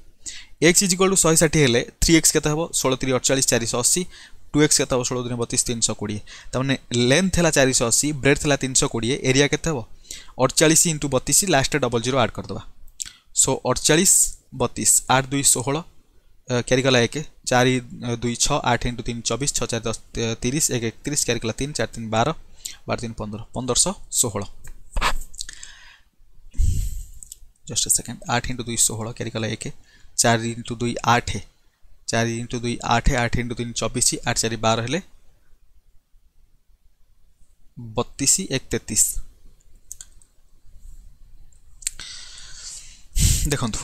ଏକ୍ସ ଇଜିକ୍ୱାଲ ଟୁ ଶହେ ଷାଠିଏ ହେଲେ ଥ୍ରୀ ଏକ୍ସ କେତେ ହେବ ଷୋହଳ ତିରି ଅଠଚାଳିଶ ଚାରିଶହ ଅଶୀ के 2x કેતા હોસળો 32 320 તમને લેન્થ થલા 480 ब्रेथ થલા 320 એરિયા કેતે હબો 48 32 લાસ્ટ ડબલ 0 એડ કર દવા સો 48 32 8 2 16 क्यारी गला एक चार दुई छः आठ इंटू तीन चबीस छः चार दस तीस एक एक तीस क्यारी गला तीन चार तीन बार बार तीन पंद्रह पंदर सौ षोह जस्ट सेकेंड आठ इंटु दुई षोह क्यारी गला एक चार इंटु दुई आठ চারি ইন্টু দুই আঠ আঠ ইন্টু তিন চবিশ আঠ চারি বার হলে বত্রিশ এক তেত্রিশ দেখন্তু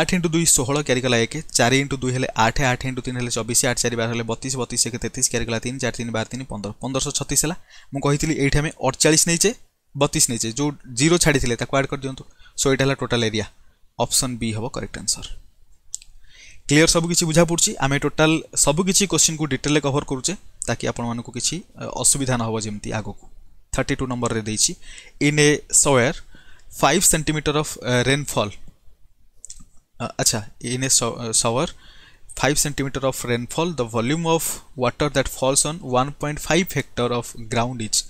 আঠ ইন্টু দুই ষোহল ক্যারিগলা এক চারি ইন্টু দুই হলে আঠ আঠ ইন্টু তিন হলে চবিশ আঠ চারি বার হলে বত্রিশ বত্রিশ এক তেত্রিশ ক্যারিগলা তিন চার তিন বার তিন পনেরো পনেরোশো ছত্রিশ হল মু এইটি আমি অড়চাশ নেইছে বত্রিশ নেইছে যে জিরো ছাড়ি তাকে আড করে দিও সো এটা হল টোটাল এরিয়া অপশন বি হব করেক্ট আনসর क्लीयर सब किसी बुझा पड़ी आम टोटाल सब क्वेश्चन को डिटेल कवर करुचे ताकि आपण मानक किसी असुविधा न हो जमी आग को थर्टी टू नंबर रे देसी in a shower five centimetre of rainfall अच्छा in a shower of rainfall the rainfall of water that falls on one point five hectare of ground is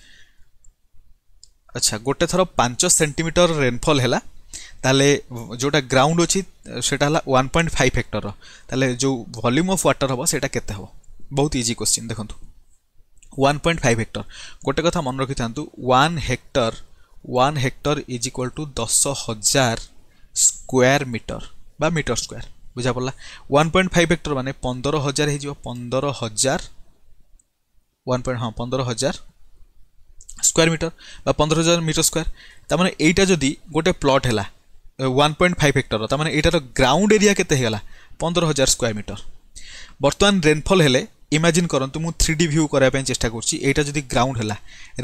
अच्छा गोटे थर 5 सेंटीमीटर रेनफॉल है তাহলে যেটা ground অছি সেটা হল ওয়ান পয়েন্ট ফাইভ হেক্টর তাহলে যে ভল্যুম অফ ওয়াটর হব সেটা কেতে হব বহুত ইজি কোশ্চিন দেখুন ওয়ান পয়েন্ট ফাইভ হেক্টর গোটে কথা মনে রাখি থাকে one hectare one hectare is equal to দশ হাজার স্কোয়ার মিটর বা মিটর স্কোয়ার বুঝা পড়া ওয়ান পয়েন্ট ফাইভ হেক্টর মানে পনেরো হাজার হয়ে যাব পনেরো হাজার ওয়ান পয়েন্ট হ্যাঁ পনেরো হাজার স্কোয়ার মিটর বা পনেরো হাজার মিটর স্কোয়ার তার মানে এইটা যদি গোটে প্লট হেলা one point one point five hectare ताने यार ग्राउंड एरिया के पंदर হাজার স্কোয়ার मीटर বর্তমান রেনফল হলে ইমাজিন করতু মু থ্রি ডি ভিউ করা চেষ্টা করছি এইটা যদি গ্রাউন্ড হল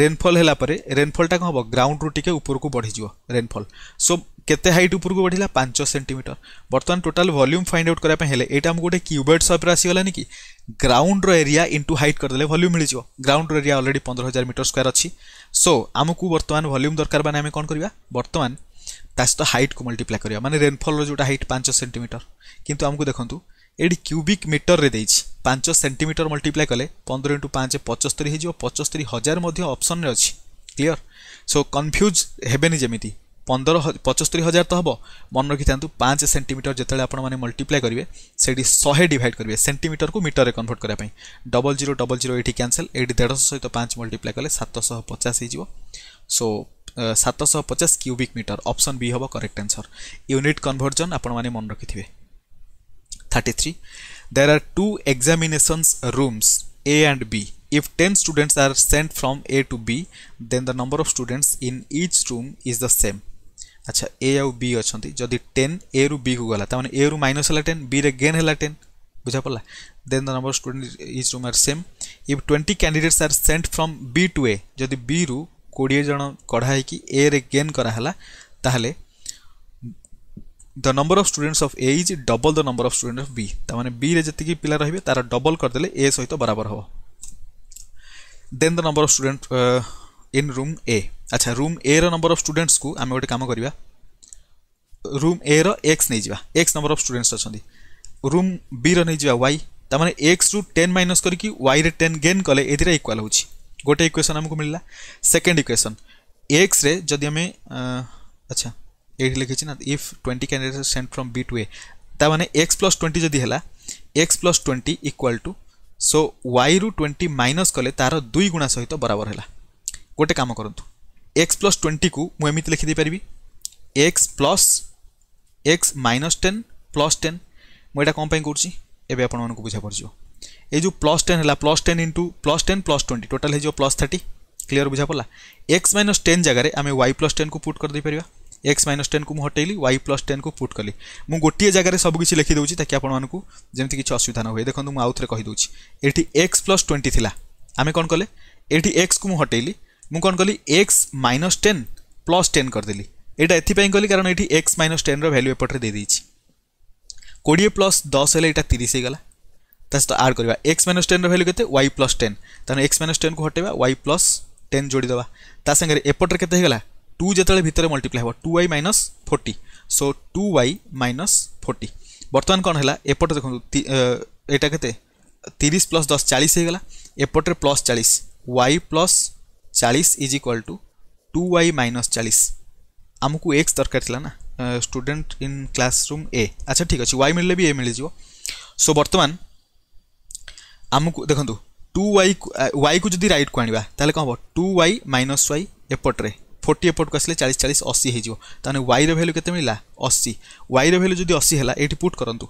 রেনফল হল পরে রেনফলটা কম হব গ্রাউন্ড রুটি উপরক বড়ি যাব রেনফল সো কেতে হাইট উপরক বড়া পাঁচ সেটিমিটর বর্তমান টোটাল ভলিউম ফাইন্ড আউট করা হলে এইটা আমি গোটে কিউবেড সপ্রে আসিগলা নাকি গ্রাউন্ড এরিয়া ইন্টু হাইট করেদেলে ভল্যুম মিলিযোগ গ্রাউন্ড এরিয়া অলরেডি পনেরো হাজার মিটর স্কোয়ার অ সো আমি বর্তমান ভলিউম দরকার মানে আমি কম করা বর্তমান ତା ସହିତ ହାଇଟ୍କୁ ମଲ୍ଟିପ୍ଲାଏ କରିବା ମାନେ ରେନ୍ଫଲ୍ର ଯେଉଁଟା ହାଇଟ୍ ପାଞ୍ଚ ସେଣ୍ଟିମିଟର କିନ୍ତୁ ଆମକୁ ଦେଖନ୍ତୁ ଏଠି କ୍ୟୁବିକ୍ ମିଟରରେ ଦେଇଛି ପାଞ୍ଚ ସେଣ୍ଟିମିଟର ମଲ୍ଟିପ୍ଲାଏ କଲେ ପନ୍ଦର ଇଣ୍ଟୁ ପାଞ୍ଚ ପଚସ୍ତରୀ ହେଇଯିବ ପଚସ୍ତରୀ ହଜାର ମଧ୍ୟ ଅପସନ୍ରେ ଅଛି କ୍ଲିଅର ସୋ କନଫ୍ୟୁଜ୍ ହେବେନି ଯେମିତି ପନ୍ଦର ପଚସ୍ତରୀ ହଜାର ତ ହେବ ମନେ ରଖିଥାନ୍ତୁ ପାଞ୍ଚ ସେଣ୍ଟିମିଟର ଯେତେବେଳେ ଆପଣମାନେ ମଲ୍ଟିପ୍ଲାଏ କରିବେ ସେଇଠି ଶହେ ଡିଭାଇଡ଼ କରିବେ ସେଣ୍ଟିମିଟରକୁ ମିଟରରେ କନଭର୍ଟ କରିବା ପାଇଁ ଡବଲ୍ ଜିରୋ ଡବଲ୍ ଜିରୋ ଏଇଠି କ୍ୟାନସଲ୍ ଏଇଠି ଦେଢ଼ଶହ ସହିତ ପାଞ୍ଚ ମଲ୍ଟିପ୍ଲାଏ କଲେ ସାତଶହ ପଚାଶ ହେଇଯିବ ସୋ সাতশহ পଚାଶ କ୍ୟୁବିକ୍ ମିଟର ଅପସନ୍ ବି ହେବ କରେକ୍ଟ ଆନ୍ସର୍ ୟୁନିଟ୍ କନଭର୍ଜନ୍ ଆପଣମାନେ ମନେ ରଖିଥିବେ thirty three there are two examinations rooms A and B if 10 students are sent from A to B then the number of students in each room is the same আচ্ছা A আউ B অছন্তি যদি 10 A রু B কু গলা তার মানে A রু মাইনাস হলা 10 B রে গেন হলা 10 বুঝা পড়লা then the number of students in each room are same if 20 candidates are sent from B to A যদি B রু କୋଡ଼ିଏ ଜଣ କଢ଼ା ହେଇକି ଏରେ ଗେନ୍ କରାହେଲା ତାହେଲେ the number of students of A is double the number of student of B ତା'ମାନେ ବିରେ ଯେତିକି ପିଲା ରହିବେ ତା'ର ଡବଲ୍ କରିଦେଲେ ଏ ସହିତ ବରାବର ହେବ then the number of student in room A ଆଚ୍ଛା ରୁମ୍ ଏର ନମ୍ବର ଅଫ୍ ଷ୍ଟୁଡେଣ୍ଟସ୍କୁ ଆମେ ଗୋଟେ କାମ କରିବା ରୁମ୍ ଏର ଏକ୍ସ ନେଇଯିବା ଏକ୍ସ ନମ୍ବର ଅଫ୍ ଷ୍ଟୁଡେଣ୍ଟସ୍ ଅଛନ୍ତି ରୁମ୍ ବିର ନେଇଯିବା ୱାଇ ତା'ମାନେ ଏକ୍ସରୁ ଟେନ୍ ମାଇନସ୍ କରିକି ୱାଇରେ ଟେନ୍ ଗେନ୍ କଲେ ଏଥିରେ ଇକ୍ୱାଲ୍ ହେଉଛି गोटे इक्वेसन आमको मिलला सेकेंड इक्वेसन एक्स रे जदि आम अच्छा ये लिखे ना if twenty candidate send from B to A मैंने एक्स प्लस ट्वेंटी जदि है x plus twenty equal to so y रु ट्वेंटी माइनस कले तार दुई गुणा सहित बराबर है गोटे काम करूँ एक्स प्लस ट्वेंटी को मुझे लिखिदे पारि x plus x minus ten plus ten मुझे कौन कौन एवं आपण बुझा पड़ ए जो प्लस टेन है plus ten into plus ten plus twenty total हो प्लस थर्टी क्लीयर बुझा पड़ा एक्स माइनस टेन जगार आम वाई प्लस टेन को पुट कर करदेपर एक्स माइनस टेन को हटेली वाई प्लस टेन को पुट कली मुझे गोटे जगार सबकि लिखिदेची ताकि आपको जमी किसी असुविधा न हुए देखो मुझे आउ थे कहीदे ये एक्स प्लस ट्वेंटी थी आम कौन कले एक्स को मुझे हटेली मुझे कौन कली X minus ten plus ten करदेली यहाँ एपाई कली कारण ये एक्स माइनस टेन रैल्यू एपटे कोड़े प्लस दस है यहाँ तीस होगा ତା ସହିତ ଆଡ଼୍ କରିବା ଏକ୍ସ ମାଇନସ୍ ଟେନ୍ର ଭାଲ୍ୟୁ କେତେ ୱାଇ ପ୍ଲସ୍ ଟେନ୍ ତାହେଲେ ଏକ୍ସ ମାଇନସ୍ ଟେନ୍କୁ ହଟେଇବା ୱାଇ ପ୍ଲସ୍ ଟେନ୍ ଯୋଡ଼ିଦେବା ତା ସାଙ୍ଗରେ ଏପଟରେ କେତେ ହେଇଗଲା ଟୁ ଯେତେବେଳେ ଭିତରେ ମଲ୍ଟିପ୍ଲାଏ ହେବ two y minus forty so two y minus forty ବର୍ତ୍ତମାନ କ'ଣ ହେଲା ଏପଟେ ଦେଖନ୍ତୁ ଏଇଟା କେତେ ତିରିଶ ପ୍ଲସ୍ ଦଶ ଚାଳିଶ ହେଇଗଲା ଏପଟରେ ପ୍ଲସ୍ ଚାଳିଶ ୱାଇ ପ୍ଲସ୍ ଚାଳିଶ is equal to two y minus ଚାଳିଶ ଆମକୁ ଏକ୍ସ ଦରକାର ଥିଲା ନା ଷ୍ଟୁଡେଣ୍ଟ ଇନ୍ କ୍ଲାସରୁମ୍ ଏ ଆଚ୍ଛା ଠିକ୍ ଅଛି ୱାଇ ମିଳିଲେ ବି ଏ ମିଳିଯିବ ସୋ ବର୍ତ୍ତମାନ आमକୁ ଦେଖନ୍ତୁ ଟୁ ୱାଇ ୱାଇକୁ ଯଦି ରାଇଟ୍କୁ ଆଣିବା ତାହେଲେ କ'ଣ ହେବ ଟୁ ୱାଇ ମାଇନସ୍ ୱାଇ ଏପଟରେ ফোর্টি এপটক আসলে চাশ চাশ অশি হয়ে যাব তাহলে ওয়াইর ভ্যালু কেতে মিলা অশি ওয়াইর ভ্যালু যদি অশি হল এইটি পুট করতু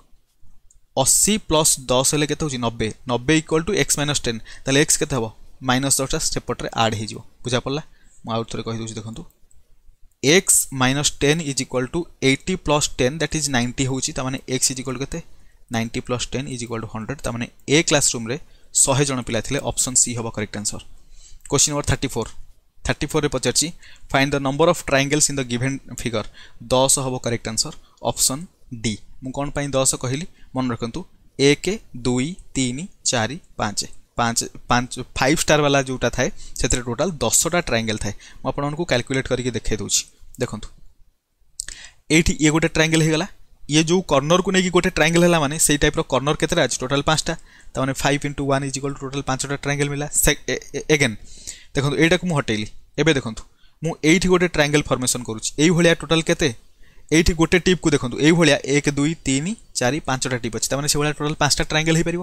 অশি প্লস দশ হলে কেতে হচ্ছে নবে নবে equal to x minus ten তাহলে এক্স কেতে হব মাইনস দশটা সেপটরে আড হয়ে যাব বুঝা পড়া মু আউ থরে কেদি দেখুন x minus ten is equal to eighty plus ten that is ninety হচ্ছে তার মানে এক্স ইজ ইকুয়াল কেতে ninety plus ten is equal to hundred तमें ए क्लासरूम्रे शहे जन पिला थे सी हम correct answer question number thirty four thirty four Pachar find the number of triangles in the given figure दस हम करेक्ट आंसर अप्सन डी मुझे दस कहली मन रखु एक दुई तीन चार पाँच पाँच पाँच फाइव स्टार वाला जोटा थाए से टोटाल दसटा ट्राएंगल थाए मुझे आपको क्याकुलेट करके देखे दूँ देखु ये गोटे ट्राएंगल होगा ये जो कर्णर को नहीं गोटे ट्राएंगल है मैंने से टाइप कर्णर के टोटाल पाँचटा तो मैंने five into one is equal to total पाँचटा ट्राएंगल मिला एगेन देखो यू को हटेली एवं देखो मुझे गोटे ट्राएंगल फर्मेसन करुच्छी टोटाल के এইটি গোটে টিপকু দেখুন এইভাবে এক দুই তিন চারি পাঁচটা টিপ আছে তাহলে সেভাবে টোটাল পাঁচটা ট্রাঙ্গেল হয়ে পাব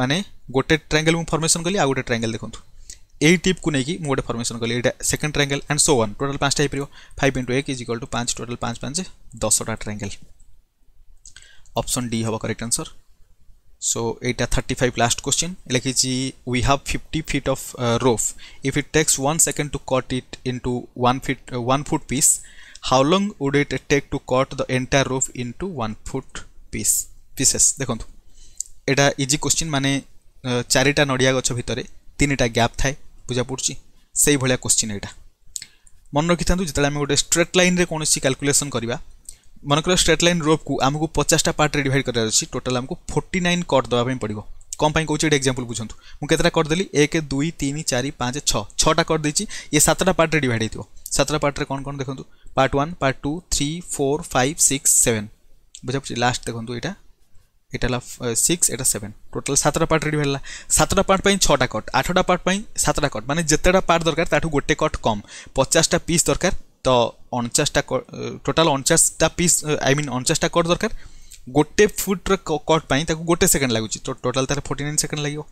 মানে গোটে ট্রাঙ্গেল মু ফর্মেসন কলি আউ গোটে ট্রাঙ্গেল দেখুন এই টিপকু নেই মু গোটে ফর্মেসন কলি এটা second triangle and so one total পাঁচটা হয়ে পাব ফাইভ ইন্টু এক ইজ ইকাল টু পাঁচ টোটাল পাঁচ পাঁচ দশটা triangle option D have a correct answer so it a 35 last question like we have 50 feet of uh, roof if it takes one second to cut it into one feet uh, one foot piece how long would it take to cut the entire roof into one foot piece pieces ଦେଖନ୍ତୁ ଏଇଟା easy question ମାନେ ଚାରିଟା ନଡ଼ିଆ ଗଛ ଭିତରେ ତିନିଟା gap ଥାଏ ବୁଝା ପଡ଼ୁଛି ସେଇଭଳିଆ କ୍ୱେଶ୍ଚିନ୍ ଏଇଟା ମନେ ରଖିଥାନ୍ତୁ ଯେତେବେଳେ ଆମେ ଗୋଟେ ଷ୍ଟ୍ରେଟ୍ ଲାଇନ୍ରେ କୌଣସି କ୍ୟାଲକୁଲେସନ୍ କରିବା ମନେକର ଷ୍ଟ୍ରେଟ୍ ଲାଇନ୍ ରୋପ୍କୁ ଆମକୁ ପଚାଶଟା ପାର୍ଟରେ ଡିଭାଇଡ଼ କରିବାର ଅଛି ଟୋଟାଲ୍ ଆମକୁ ଫୋର୍ଟି ନାଇନ୍ କଟ୍ ଦେବା ପାଇଁ ପଡ଼ିବ କ'ଣ ପାଇଁ କହୁଛି ଏଇଟା ଏକ୍ଜାମ୍ପଲ୍ ବୁଝନ୍ତୁ ମୁଁ କେତେଟା କଟ୍ ଦେଲି ଏକ ଦୁଇ ତିନି ଚାରି ପାଞ୍ଚ ଛଅ ଛଅଟା କଟ୍ ଦେଇଛି ଇଏ ସାତଟା ପାର୍ଟରେ ଡିଭାଇଡ଼ ହେଇଥିବ ସାତଟା ପାର୍ଟରେ କ'ଣ କ'ଣ ଦେଖନ୍ତୁ part one part two three four five six seven ବୁଝାପଡ଼ୁଛି last ଦେଖନ୍ତୁ ଏଇଟା এটা হল সিক্স এটা সেভেন টোটাল সাতটা পার্ট রেডি হল সাতটা পার্ট পাই ছটা কট আঠটা পার্ট পাই সাতটা কট মানে যেতেটা পার্ট দরকার তাঠু গোটে কট কম পচাশটা পিস দরকার তো অଣଚାଶଟା ଟୋଟାଲ୍ ଅଣଚାଶଟା ପିସ୍ ଆଇ ମିନ୍ ଅଣଚାଶଟା କଟ୍ ଦରକାର ଗୋଟେ ଫୁଟ୍ର କଟ୍ ପାଇଁ ତାକୁ ଗୋଟେ ସେକେଣ୍ଡ ଲାଗୁଛି ତ ଟୋଟାଲ୍ ତା'ର ଫୋର୍ଟି ନାଇନ୍ ସେକେଣ୍ଡ ଲାଗିବ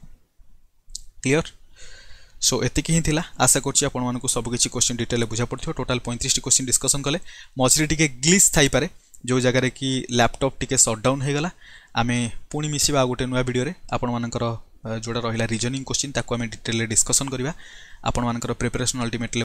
କ୍ଲିଅର୍ ସୋ ଏତିକି ହିଁ ଥିଲା ଆଶା କରୁଛି ଆପଣମାନଙ୍କୁ ସବୁକିଛି କୋଶ୍ଚିନ୍ ଡିଟେଲ୍ରେ ବୁଝା ପଡ଼ିଥିବ ଟୋଟାଲ୍ ପଇଁତିରିଶଟି କୋଶ୍ଚିନ୍ ଡିସ୍କସନ୍ କଲେ ମଝିରେ ଟିକେ ଗ୍ଲିଚ୍ ଥାଇପାରେ ଯେଉଁ ଜାଗାରେ କି ଲ୍ୟାପଟପ୍ ଟିକେ ସଟ୍ଡାଉନ୍ ହୋଇଗଲା ଆମେ ପୁଣି ମିଶିବା ଆଉ ଗୋଟେ ନୂଆ ଭିଡ଼ିଓରେ ଆପଣମାନଙ୍କର ଯେଉଁଟା ରହିଲା ରିଜନିଂ କୋଶ୍ଚିନ୍ ତାକୁ ଆମେ ଡିଟେଲ୍ରେ ଡିସ୍କସନ୍ କରିବା ଆପଣମାନଙ୍କର ପ୍ରିପାରେସନ୍ ଅଲ୍ଟିମେଟ୍ଲି